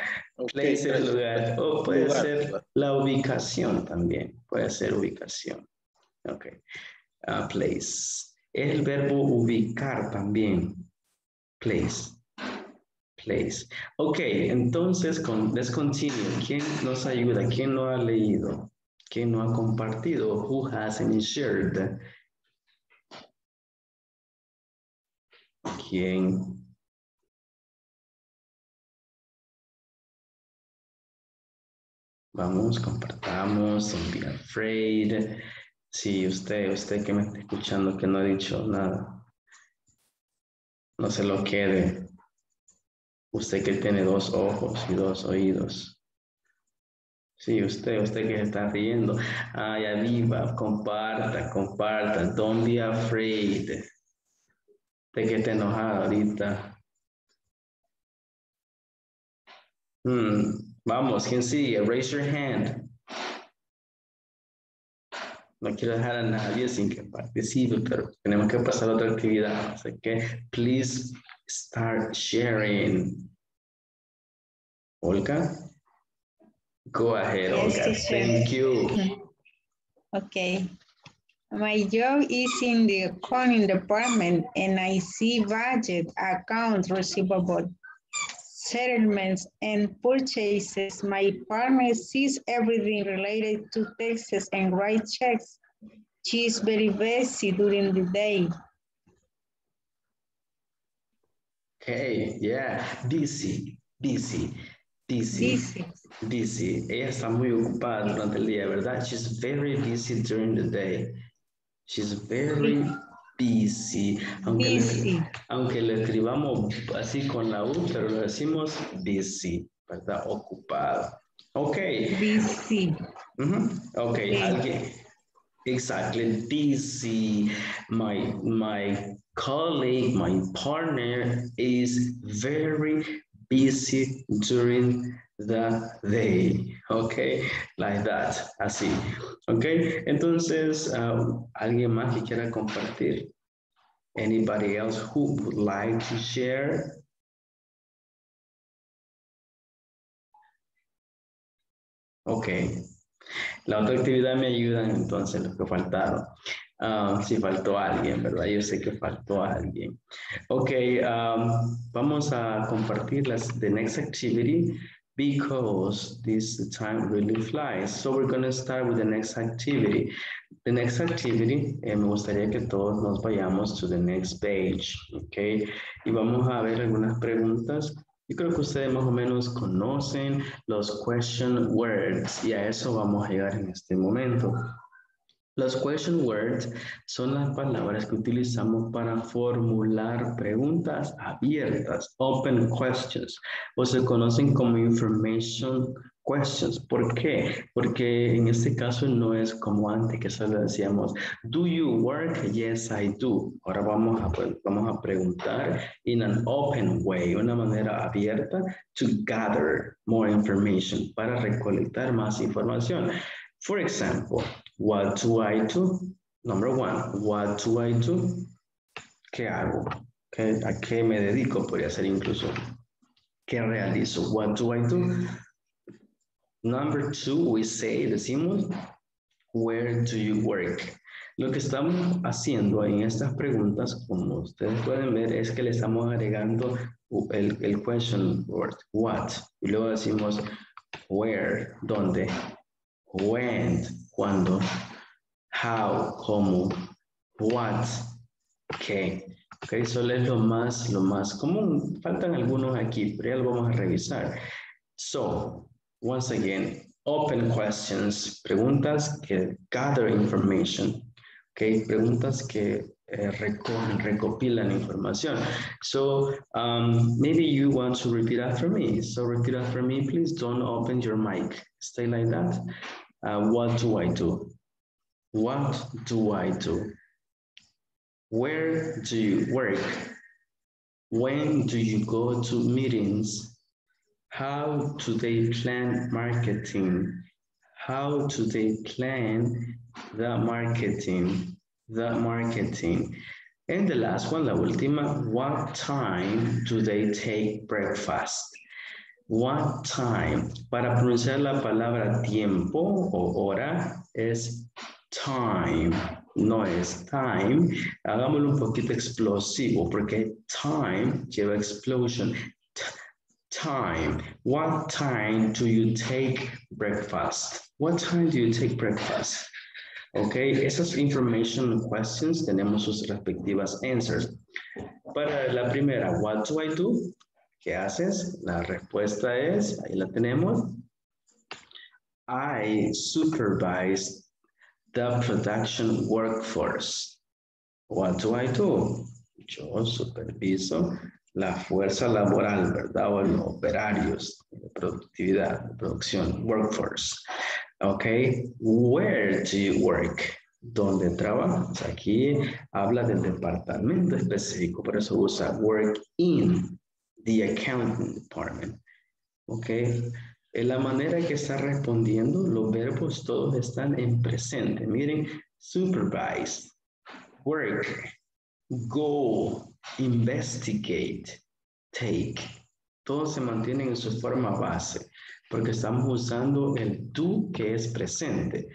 Place es lugar. O puede Lugar, ser la ubicación también. Puede ser ubicación. Ok. Ah, place. El verbo ubicar también. Place. Place. Ok, entonces, con, let's continue. ¿Quién nos ayuda? ¿Quién no ha leído? ¿Quién no ha compartido? Who hasn't shared? ¿Quién? Vamos, compartamos, don't be afraid. Sí, usted, usted que me está escuchando que no ha dicho nada. No se lo quede. Usted que tiene dos ojos y dos oídos. Sí, usted, usted que está riendo. Ay, viva, comparta, comparta. Don't be afraid. Usted que está enojado ahorita. Hmm, Vamos, ¿quién sigue? Raise your hand. No quiero dejar a nadie sin que participe, pero tenemos que pasar a otra actividad. Así que, please start sharing. Olga? Go ahead, Yes, Olga. Thank you. Okay. My job is in the accounting department and I see budget, accounts receivable, settlements and purchases. My partner sees everything related to taxes and write checks. She is very busy during the day. Okay, yeah, busy, busy, busy, Busy. busy. Ella está muy ocupada durante el día, ¿verdad? She's very busy during the day. She's very busy. Aunque, le- aunque le escribamos así con la U, pero lo decimos busy, ¿verdad? Ocupado. Ok. Busy. Ujú, Ok, Sí. alguien. Exactly, busy. My, my colleague, my partner is very busy during the day. Okay, like that, así. Okay, entonces, um, ¿alguien más que quiera compartir? Anybody else who would like to share? Okay. La otra actividad me ayudan entonces los que faltaron. Ah, si faltó alguien, ¿verdad? Yo sé que faltó alguien. Ok, um, vamos a compartir las, the next activity. Because this time really flies. So we're going to start with the next activity. The next activity, eh, me gustaría que todos nos vayamos to the next page, ¿ok? Y vamos a ver algunas preguntas. Yo creo que ustedes más o menos conocen los question words y a eso vamos a llegar en este momento. Los question words son las palabras que utilizamos para formular preguntas abiertas, open questions, o se conocen como information questions. ¿Por qué? Porque en este caso no es como antes que solo decíamos, do you work? Yes, I do. Ahora vamos a, vamos a preguntar in an open way, una manera abierta, to gather more information, para recolectar más información. For example, what do I do? Number one, what do I do? ¿Qué hago? ¿Qué, ¿A qué me dedico? Podría ser incluso. ¿Qué realizo? What do I do? Number two, we say, decimos, where do you work? Lo que estamos haciendo en estas preguntas, como ustedes pueden ver, es que le estamos agregando el, el question word, what, y luego decimos where, dónde, when, cuándo, how, cómo, what, qué. Ok, eso es lo más, lo más común. Faltan algunos aquí, pero ya lo vamos a revisar. So, once again, open questions, preguntas que gather information. Ok, preguntas que eh, recopilan información. So, um, maybe you want to repeat after me. So, repeat after me, please. Don't open your mic. Stay like that. Uh, what do I do? What do I do? Where do you work? When do you go to meetings? How do they plan marketing? How do they plan the marketing? The marketing. And the last one, la última, what time do they take breakfast? What time? Para pronunciar la palabra tiempo o hora es time, no es time. Hagámoslo un poquito explosivo porque time lleva explosion. T time. What time do you take breakfast? What time do you take breakfast? Ok, esas information questions tenemos sus respectivas answers. Para la primera, what do I do? ¿Qué haces? La respuesta es, ahí la tenemos. I supervise the production workforce. What do I do? Yo superviso la fuerza laboral, ¿verdad? O los operarios productividad, producción, workforce. Ok, where do you work? ¿Dónde trabajas? Aquí habla del departamento específico, por eso usa work in the accounting department. Ok, en la manera que está respondiendo, los verbos todos están en presente. Miren, supervise, work, go, investigate, take. Todos se mantienen en su forma base porque estamos usando el tú que es presente.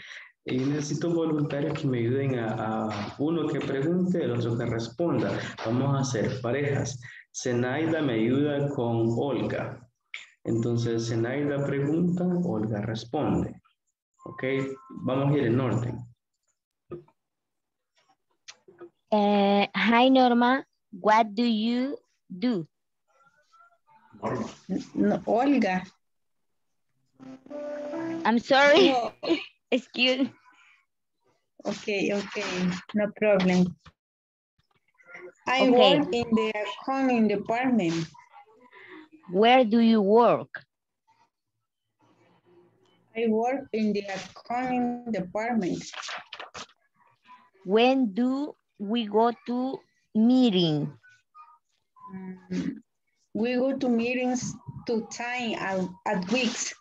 Y necesito voluntarios que me ayuden a, a, uno que pregunte, el otro que responda. Vamos a hacer parejas. Zenaida me ayuda con Olga. Entonces, Zenaida pregunta, Olga responde. Ok, vamos a ir en orden. Uh, hi, Norma. What do you do? No, Olga. I'm sorry. No. Excuse. Okay, okay, no problem. I Okay. work in the accounting department. Where do you work? I work in the accounting department. When do we go to meeting? We go to meetings two times at, at weeks.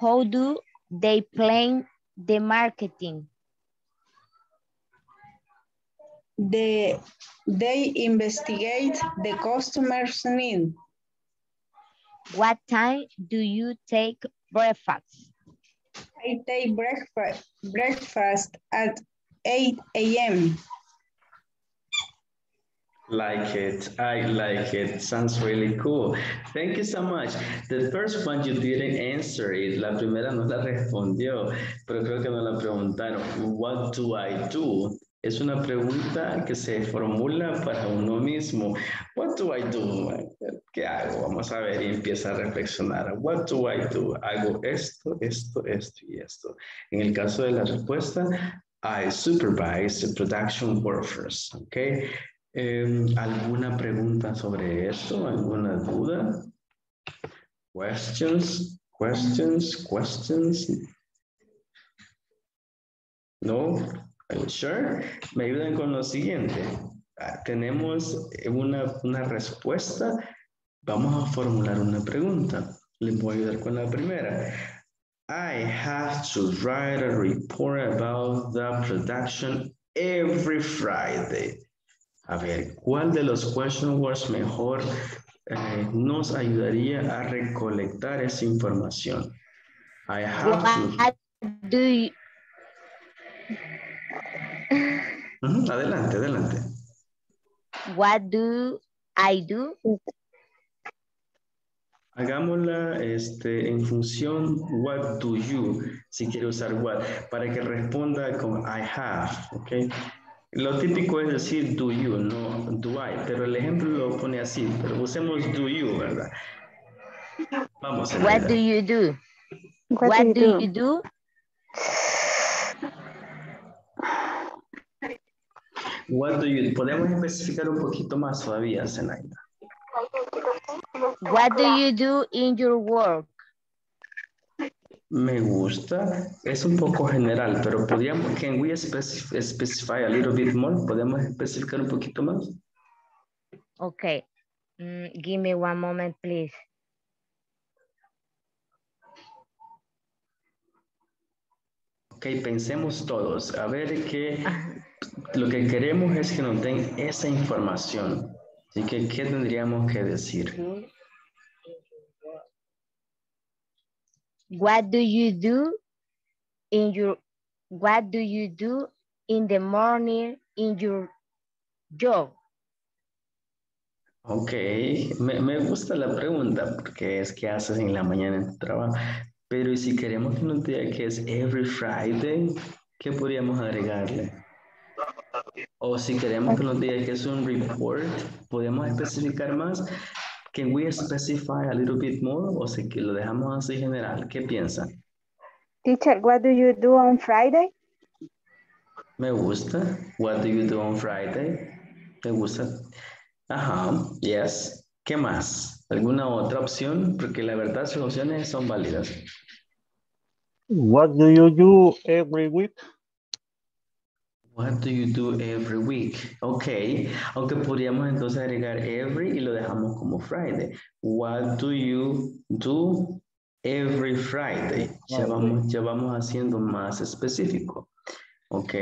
How do they plan the marketing? The, they investigate the customer's need. What time do you take breakfast? I take breakfast, breakfast at 8 a.m. Like it. I like it. Sounds really cool. Thank you so much. The first one you didn't answer it. La primera no la respondió, pero creo que no la preguntaron. What do I do? Es una pregunta que se formula para uno mismo. What do I do? ¿Qué hago? Vamos a ver y empieza a reflexionar. What do I do? Hago esto, esto, esto y esto. En el caso de la respuesta, I supervise the production workers. ¿Ok? Eh, ¿Alguna pregunta sobre esto? ¿Alguna duda? Questions, questions, questions. No, sure? Me ayudan con lo siguiente. Ah, tenemos una, una respuesta. Vamos a formular una pregunta. Les voy a ayudar con la primera. I have to write a report about the production every Friday. A ver, ¿cuál de los question words mejor eh, nos ayudaría a recolectar esa información? I have to... What do you, Adelante, adelante. what do I do? Hagámosla este, en función what do you, si quiere usar what, para que responda con I have, ¿ok? Lo típico es decir do you, no do I, pero el ejemplo lo pone así, pero usemos do you, ¿verdad? Vamos. What Eneida. do you do? What What do do you you do? What do you, podemos especificar un poquito más todavía, Zenaida. What do you do in your work? Me gusta, es un poco general, pero podríamos, can we specif- specify a little bit more? ¿Podemos especificar un poquito más? Okay. Mm, give me one moment, please. Ok, pensemos todos, a ver qué, lo que queremos es que nos den esa información. Así que, ¿qué tendríamos que decir? What do you do in your what do you do in the morning in your job? Ok, me, me gusta la pregunta porque es que haces en la mañana en tu trabajo. Pero ¿y si queremos que nos diga que es every Friday, ¿qué podríamos agregarle? O si queremos que nos diga que es un report, ¿podemos especificar más? Can we specify a little bit more o si que lo dejamos así general? ¿Qué piensan? Teacher, what do you do on Friday? Me gusta. What do you do on Friday? Me gusta. Ajá, yes. ¿Qué más? ¿Alguna otra opción? Porque la verdad sus opciones son válidas. What do you do every week? What do you do every week? Ok, aunque podríamos entonces agregar every y lo dejamos como Friday. What do you do every Friday? Ya vamos, ya vamos haciendo más específico. Ok.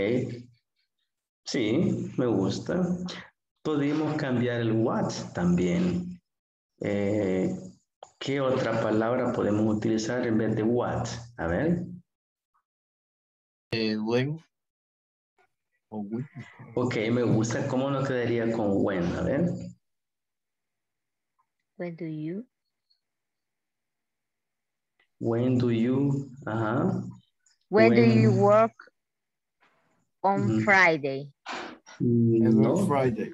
Sí, me gusta. Podríamos cambiar el what también. Eh, ¿Qué otra palabra podemos utilizar en vez de what? A ver. Eh, when. O when. Ok, me gusta. ¿Cómo nos quedaría con when? A ver. When do you? When do you? Ajá. When, do you work on. Friday? No. Friday.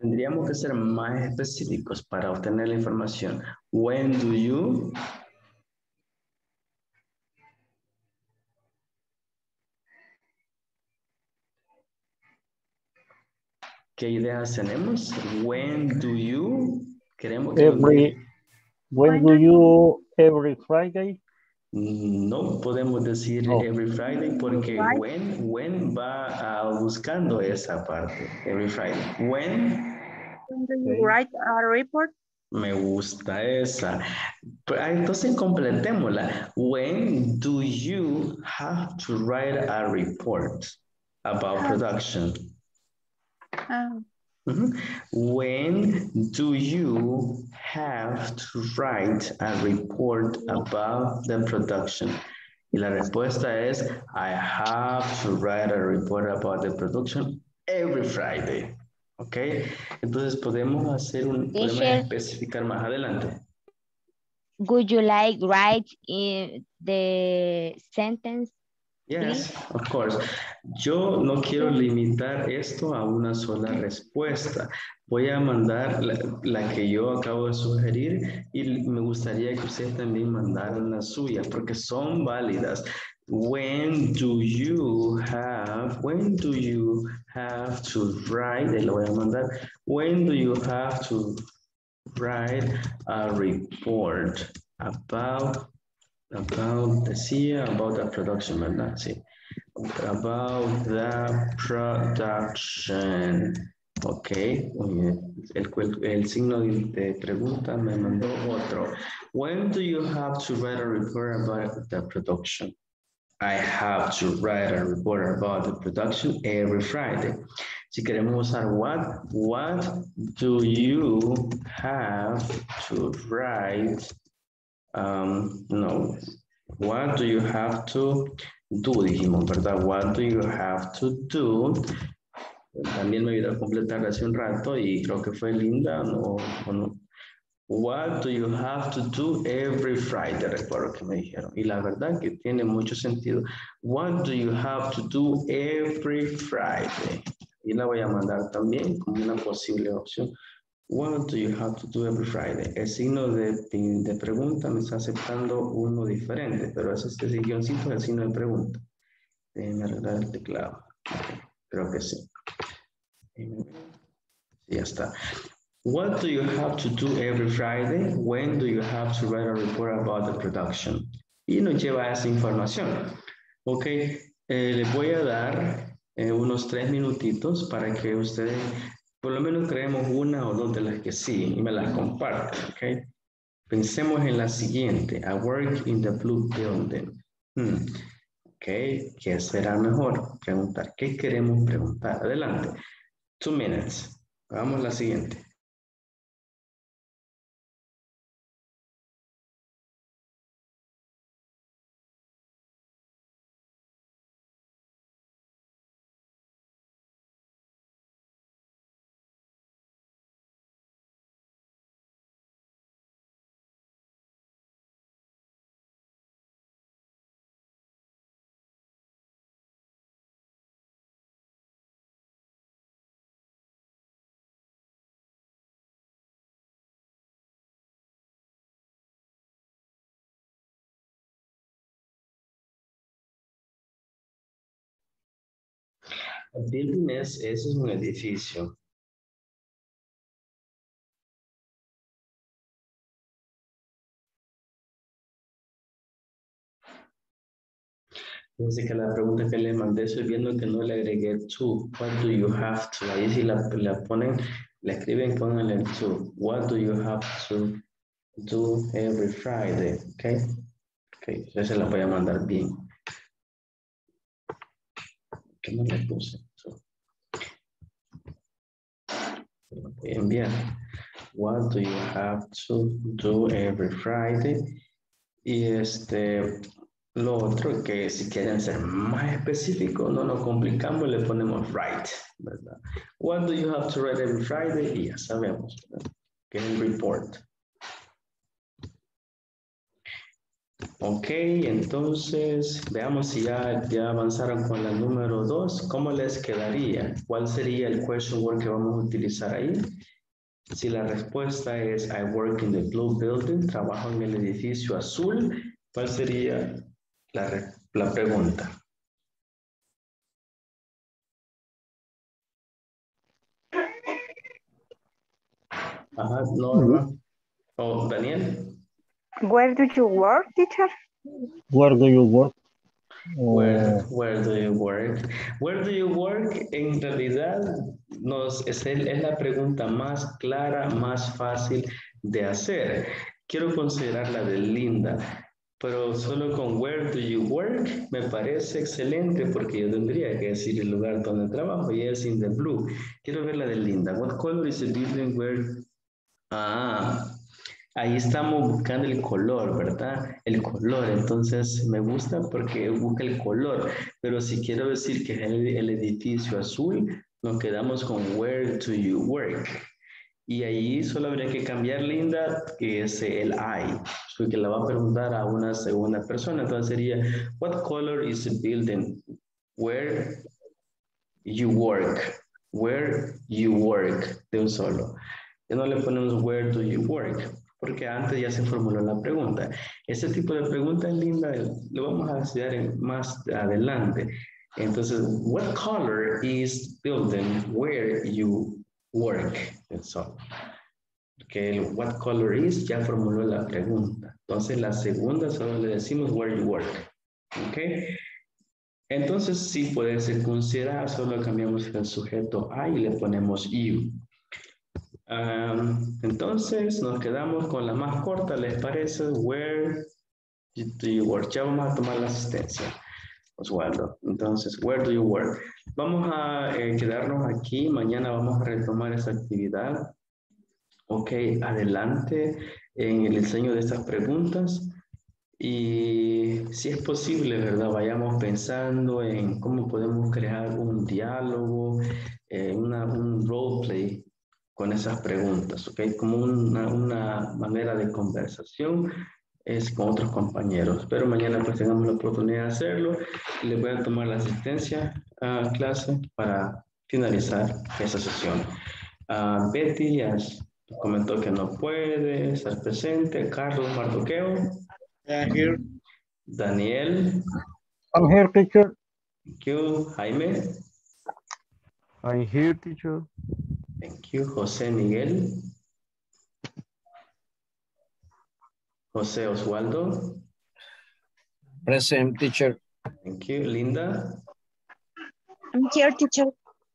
Tendríamos que ser más específicos para obtener la información. When do you? ¿Qué ideas tenemos? When do you? Queremos Every, when do you every Friday? No podemos decir No. every Friday porque Right. when, when va ah, buscando esa parte. Every Friday. When When do you write a report? me gusta esa. Pero, ah, entonces completémosla. When do you have to write a report about production? Ujú. When do you have to write a report about the production? Y la respuesta es, I have to write a report about the production every Friday. ¿Ok? Entonces podemos hacer un, podemos especificar más adelante. Would you like write in the sentence? Yes, of course. Yo no quiero limitar esto a una sola respuesta. Voy a mandar la, la que yo acabo de sugerir y me gustaría que ustedes también mandaran las suyas porque son válidas. When do you have, when do you have to write, lo voy a mandar, when do you have to write a report about About, decía, about the production, ¿verdad? Sí. About the production. Ok. El, el- signo de pregunta me mandó otro. When do you have to write a report about the production? I have to write a report about the production every Friday. Si queremos usar what, what do you have to write Um, no. What do you have to do? Dijimos, ¿verdad? What do you have to do? También me ayudó a completar hace un rato y creo que fue linda. ¿O no? What do you have to do every Friday? Recuerdo que me dijeron. Y la verdad que tiene mucho sentido. What do you have to do every Friday? Y la voy a mandar también como una posible opción. What do you have to do every Friday? El signo de, de pregunta me está aceptando uno diferente, pero ese este guioncito es el signo de pregunta. Déjenme arreglar el teclado. Creo que. Sí, ya está. What do you have to do every Friday? When do you have to write a report about the production? Y nos lleva a esa información. Ok, eh, les voy a dar eh, unos tres minutitos para que ustedes por lo menos creemos una o dos de las que sí y me las comparten, ¿ok? Pensemos en la siguiente. I work in the blue building. Hmm, ¿qué será mejor? Preguntar. ¿Qué queremos preguntar? Adelante. Two minutes. Hagamos la siguiente. Building es, es un edificio. Fíjense que la pregunta que le mandé, estoy viendo que no le agregué to. What do you have to? Ahí si la, la ponen, la escriben, pónganle el to. What do you have to do every Friday? Ok. Ok, yo se la voy a mandar bien. ¿Qué no le puse? Enviar. What do you have to do every Friday? Y este, lo otro que si quieren ser más específicos, no nos complicamos, le ponemos write, ¿verdad? What do you have to write every Friday? Y ya sabemos, ¿verdad? Que es un report. Ok, entonces veamos si ya, ya avanzaron con la número dos. ¿Cómo les quedaría? ¿Cuál sería el question word que vamos a utilizar ahí? Si la respuesta es I work in the blue building, trabajo en el edificio azul, ¿cuál sería la, la pregunta? Ajá, Norma. O Daniel. Where do you work, teacher? Where do you work? Where, where do you work? Where do you work? En realidad nos, es, el- es la pregunta más clara, más fácil de hacer. Quiero considerar la de Linda, pero solo con where do you work me parece excelente porque yo tendría que decir el lugar donde trabajo y es in the blue. Quiero ver la de Linda. What color is the building where? Ah, Ahí estamos buscando el color, ¿verdad? El color, entonces me gusta porque busca el color, pero si quiero decir que es el, edificio azul, nos quedamos con where do you work. Y ahí solo habría que cambiar Linda, que es el I, porque la va a preguntar a una segunda persona. Entonces sería, what color is the building where you work? Where you work, de un solo. Ya no le ponemos where do you work, porque antes ya se formuló la pregunta. Ese tipo de preguntas, Linda, lo vamos a estudiar más adelante. Entonces, what color is building where you work? Eso. Que el what color is ya formuló la pregunta. Entonces, la segunda solo le decimos where you work. ¿Ok? Entonces, sí puede ser considerado, solo cambiamos el sujeto a y le ponemos you. Um, entonces, nos quedamos con la más corta, ¿les parece? Where do you work? Ya vamos a tomar la asistencia. Oswaldo. Entonces, where do you work? Vamos a eh, quedarnos aquí. Mañana vamos a retomar esa actividad. Ok, adelante en el diseño de estas preguntas. Y si es posible, ¿verdad? Vayamos pensando en cómo podemos crear un diálogo, eh, una, un roleplay con esas preguntas, ¿ok? Como una, una manera de conversación es con otros compañeros. Pero mañana pues tengamos la oportunidad de hacerlo y les voy a tomar la asistencia a clase para finalizar esa sesión. Uh, Betty ya comentó que no puede estar presente. Carlos Mardoqueo. I'm here. Daniel. I'm here, teacher. Thank you. Jaime. I'm here, teacher. Thank you. José Miguel. José Oswaldo. Present, teacher. Thank you. Linda. I'm here, teacher.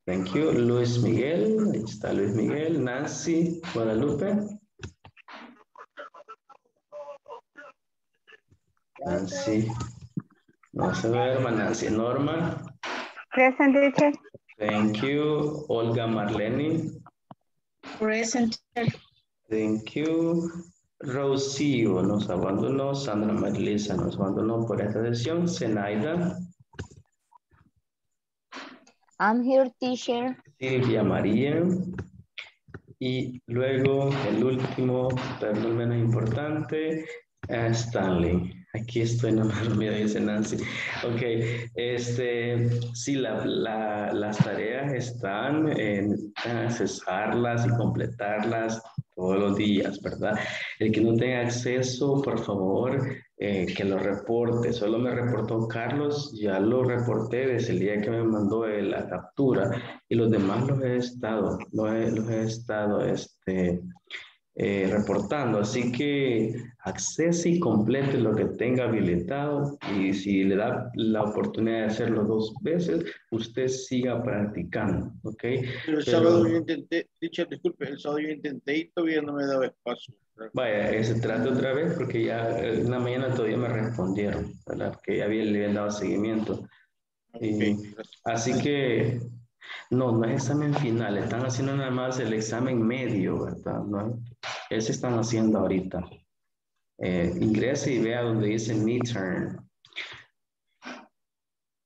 Thank you. Luis Miguel. Ahí está Luis Miguel. Nancy Guadalupe. Nancy. No se ve, hermana Nancy. Norma. Present teacher. Thank you. Olga Marlene. Present. Thank you. Rocío nos abandonó. Sandra Marilisa nos abandonó por esta sesión. Zenaida. I'm here, teacher. Silvia María. Y luego el último, pero no el menos importante, eh, Stanley. Aquí estoy, no me olvido, dice Nancy. Ok, este, sí, la, la, las tareas están en accesarlas y completarlas todos los días, ¿verdad? El que no tenga acceso, por favor, eh, que lo reporte. Solo me reportó Carlos, ya lo reporté desde el día que me mandó la captura y los demás los he estado, los he, los he estado, este, eh, reportando. Así que accese y complete lo que tenga habilitado y si le da la oportunidad de hacerlo dos veces, usted siga practicando, ¿ok? Pero el sábado yo intenté, disculpe, el sábado yo intenté y todavía no me daba espacio. Vaya, eh, se trata otra vez porque ya en la mañana todavía me respondieron, ¿verdad? Que ya había, le habían dado seguimiento. Y, así que no, no es examen final, están haciendo nada más el examen medio, ¿verdad? ¿No? Ese están haciendo ahorita. Eh, ingrese y vea donde dice midterm.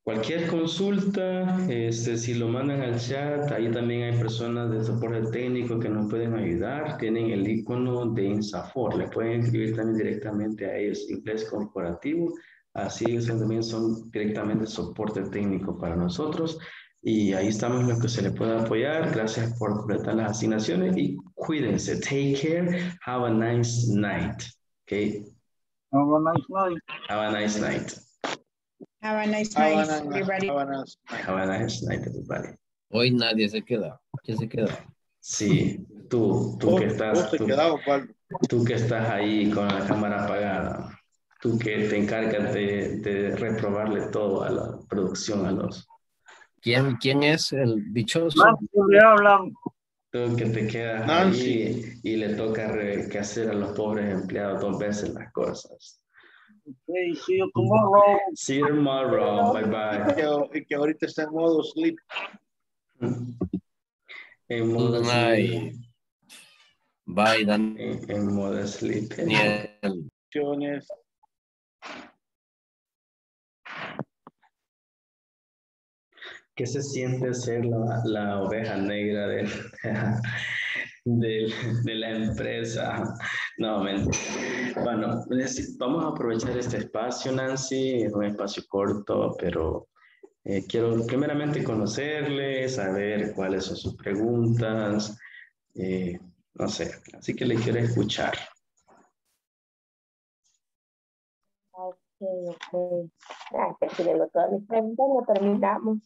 Cualquier consulta, este, si lo mandan al chat, ahí también hay personas de soporte técnico que nos pueden ayudar. Tienen el icono de INSAFOR, le pueden escribir también directamente a ellos, inglés corporativo. Así ellos también son directamente soporte técnico para nosotros. Y ahí estamos lo que se le puede apoyar. Gracias por completar las asignaciones y cuídense. Take care. Have a nice night. Okay. Have a nice night. Have a nice night. Have a nice night, everybody. have a nice- Have a nice night, everybody. Hoy nadie se queda. ¿Quién se queda? Sí, tú, tú que estás, tú que estás ahí con la cámara apagada, tú que te encargas de, de reprobarle todo a la producción, a los, ¿Quién, quién es el dichoso? Nancy le hablan. tú que te quedas Nancy. ahí y le toca re- que hacer a los pobres empleados dos veces las cosas. Okay, see you tomorrow. See you tomorrow, bye bye. que, y que ahorita está en modo sleep. En modo sleep. Bye, Dan- En, en modo sleep. Daniel. ¿Qué se siente ser la, la oveja negra de, de, la empresa? No. Bueno, vamos a aprovechar este espacio, Nancy. Es un espacio corto, pero eh, quiero primeramente conocerle, saber cuáles son sus preguntas. eh, no sé, así que le quiero escuchar. Ok, pero si leo todas mis preguntas, no terminamos.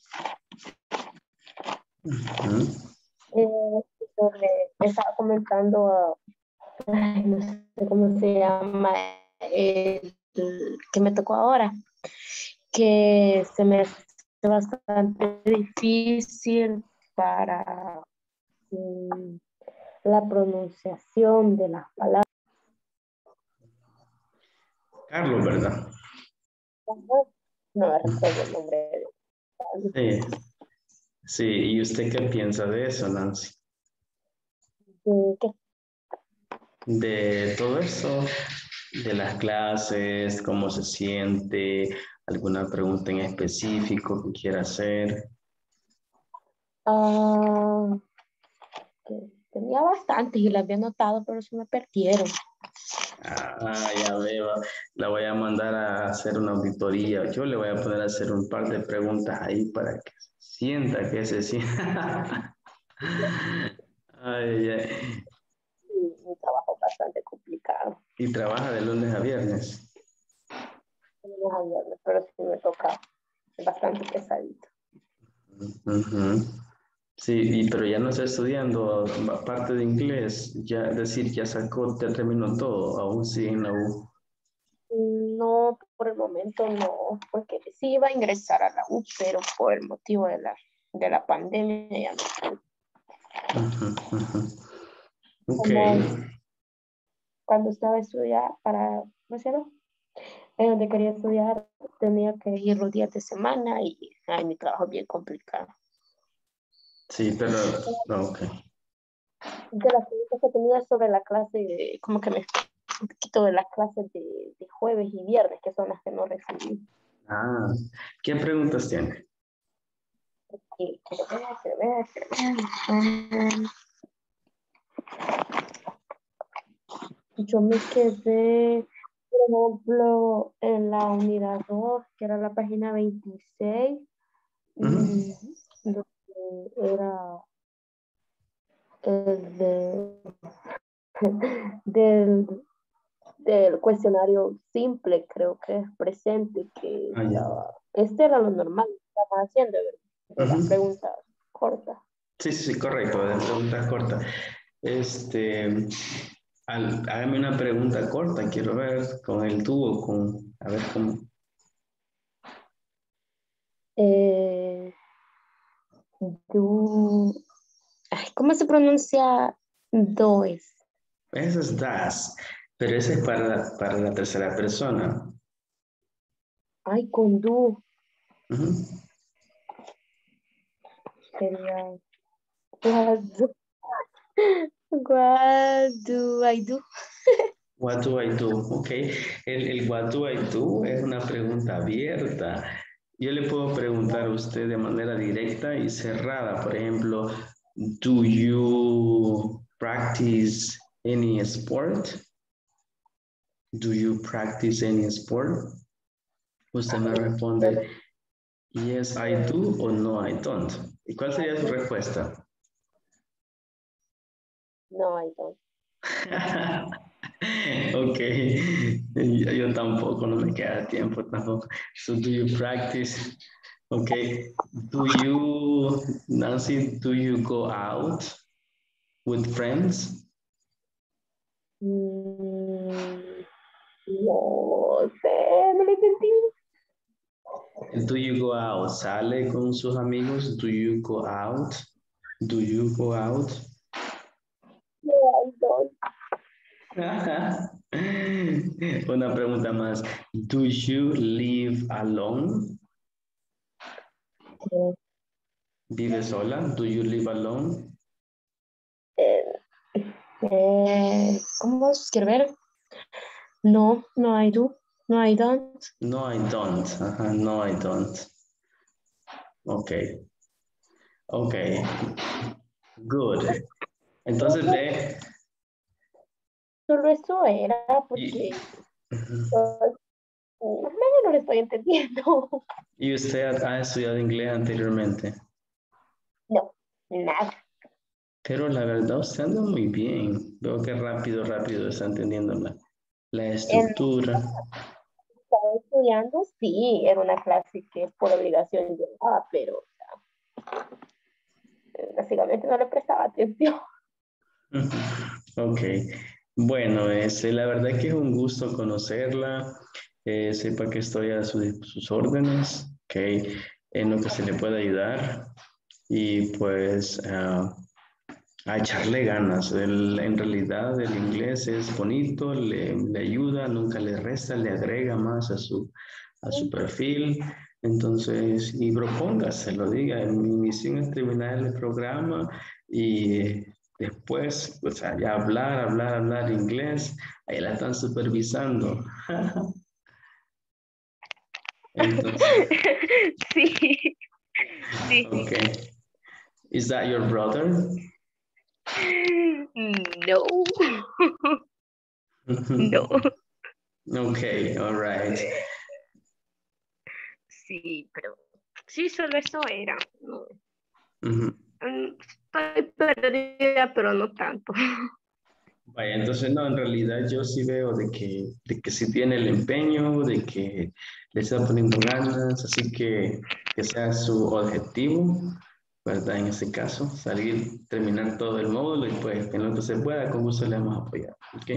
Eh, sobre, estaba comentando, ah, ay, no sé cómo se llama, el que me tocó ahora, que se me hace bastante difícil para mm, la pronunciación de las palabras. Carlos, ¿verdad? No me recuerdo el nombre. de- Sí. Sí, ¿y usted qué piensa de eso, Nancy? de qué De todo eso, de las clases, cómo se siente, alguna pregunta en específico que quiera hacer. Ah, tenía bastantes y las había anotado, pero se me perdieron. Ah, ya veo. La voy a mandar a hacer una auditoría. Yo le voy a poner a hacer un par de preguntas ahí para que sienta que se sienta. Ay, ay. Y mi trabajo bastante complicado. Y trabaja de lunes a viernes. No es a viernes, pero sí me toca es bastante pesadito. Ujú. Sí, y, pero ya no está estudiando parte de inglés, ya es decir, ya sacó, ya terminó todo, aún sigue en la U. No, por el momento no, porque sí iba a ingresar a la U, pero por el motivo de la, de la pandemia ya no. Ujú, ujú. Ok, Como cuando estaba estudiando para, ¿cómo se llama? En donde quería estudiar tenía que ir los días de semana y ay, mi trabajo es bien complicado. Sí, pero, no, ok. De las preguntas que tenía sobre la clase, como que me un poquito de las clases de, de jueves y viernes, que son las que no recibí. Ah, ¿qué preguntas tiene? Y quiero ver, quiero ver, quiero ver. Mm. Yo me quedé, por ejemplo, en la unidad 2, que era la página 26, mm, donde era el de, del, del cuestionario simple, creo que es presente, que Ah, ya. este era lo normal que estábamos haciendo, de las preguntas cortas. Sí, sí, correcto, de preguntas cortas. Este, al- hágame una pregunta corta, quiero ver con el tubo, con, a ver cómo. Eh, du- ay, ¿cómo se pronuncia does? Eso es das, pero ese es para, para la tercera persona. Ay, con do Ujú. sería what do, what do I do? What do I do? Ok, el, el what do I do es una pregunta abierta. Yo le puedo preguntar a usted de manera directa y cerrada. Por ejemplo, do you practice any sport? Do you practice any sport? Usted me responde, yes, I do o no, I don't. ¿Y cuál sería su respuesta? No, I don't. Ok, yo, yo tampoco, no me queda tiempo tampoco. So do you practice? Okay, do you, Nancy, do you go out with friends? Mm, no sé, no lo entendí. Do you go out? ¿Sale con sus amigos? Do you go out? Do you go out? No, I don't. Una pregunta más. Do you live alone? ¿Vive sola? Do you live alone? eh, eh, ¿Cómo quiero ver? No, no, I do. No, I don't. No, I don't. No, I don't. Ok. Ok. Good. Entonces ve. Solo eso era porque pues, más o menos no lo estoy entendiendo. ¿Y usted ha estudiado inglés anteriormente? No, nada. Pero la verdad usted anda muy bien. Veo que rápido, rápido está entendiendo la, la estructura. Estaba estudiando, sí, era una clase que por obligación llevaba, pero básicamente no le prestaba atención. Ok. Bueno, este, la verdad que es un gusto conocerla. Eh, sepa que estoy a su- sus órdenes, ok, en lo que se le pueda ayudar. Y pues ah, a echarle ganas. El- en realidad el inglés es bonito, le, le ayuda, nunca le resta, le agrega más a su, a su perfil. Entonces, y propóngase, lo diga, mi misión es terminar el programa y después, pues ya hablar, hablar, hablar inglés, ahí la están supervisando. Entonces, sí. Sí. okay. Is that your brother? No. No. Okay, all right. Sí, pero sí, solo eso era. No. Estoy perdida, pero no tanto. Vaya, entonces no, en realidad yo sí veo de que, de que sí tiene el empeño, de que le está poniendo ganas, así que que sea su objetivo, ¿verdad? En este caso, salir, terminar todo el módulo y pues en lo que se pueda, con gusto le vamos a apoyar, ¿ok?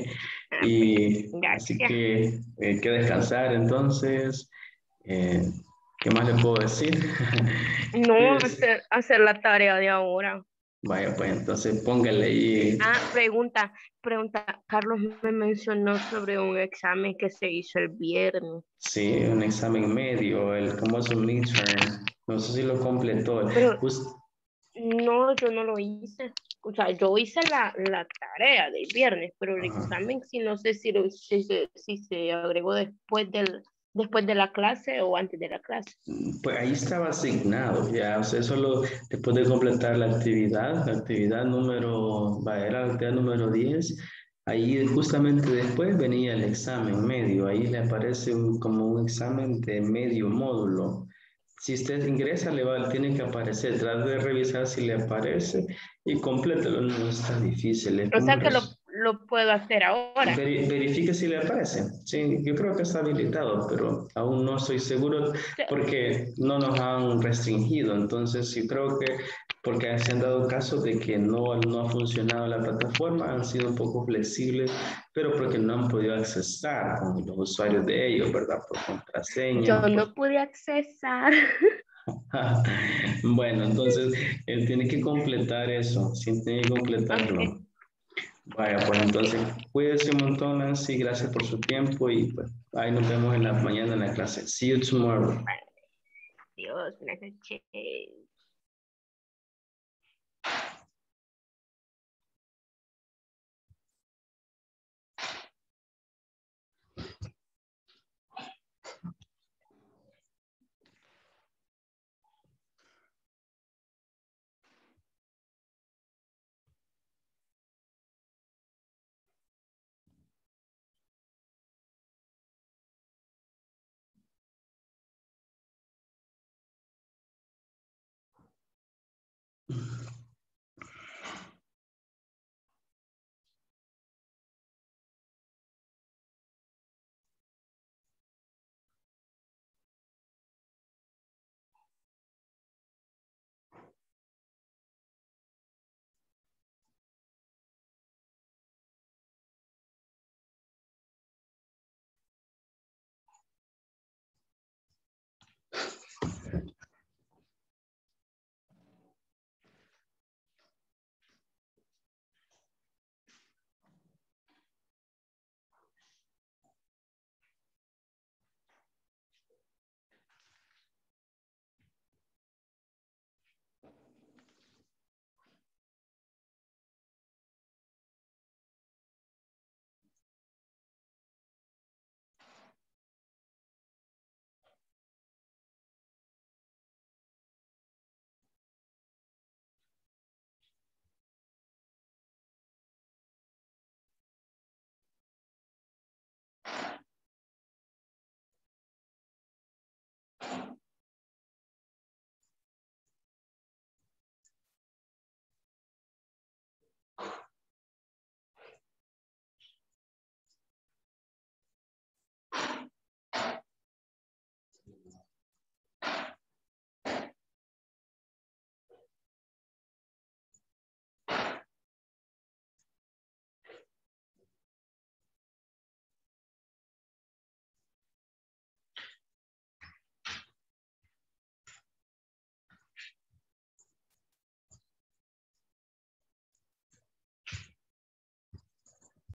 Y así que eh, que descansar entonces, eh, ¿qué más le puedo decir? No, Pues- hacer, hacer la tarea de ahora. Vaya, pues entonces póngale ahí. Ah, pregunta, pregunta. Carlos me mencionó sobre un examen que se hizo el viernes. Sí, un examen medio, el un midterm. No sé si lo completó. Pero- Us- No, yo no lo hice. O sea, yo hice la, la tarea del viernes, pero el examen sí no sé si, lo, si, si se agregó después del, después de la clase o antes de la clase. pues ahí estaba asignado, ya, o sea, solo después de completar la actividad, la actividad número, va, era la actividad número 10, ahí justamente después venía el examen medio, ahí le aparece un- como un examen de medio módulo. Si usted ingresa, le va, tiene que aparecer, trate de revisar si le aparece y complételo, no está difícil. es O sea que lo, lo puedo hacer ahora. Veri- verifique si le aparece. Sí, yo creo que está habilitado, pero aún no estoy seguro porque no nos han restringido. Entonces, sí creo que porque se han dado casos de que no, no ha funcionado la plataforma, han sido un poco flexibles, pero porque no han podido accesar con los usuarios de ellos, ¿verdad? Por contraseña. Yo por- no pude accesar. bueno, entonces él tiene que completar eso, sí, tiene que completarlo. Vaya, pues entonces cuídese un montón, Nancy, gracias por su tiempo y pues ahí nos vemos en la mañana en la clase. See you tomorrow. Dios, buenas noches.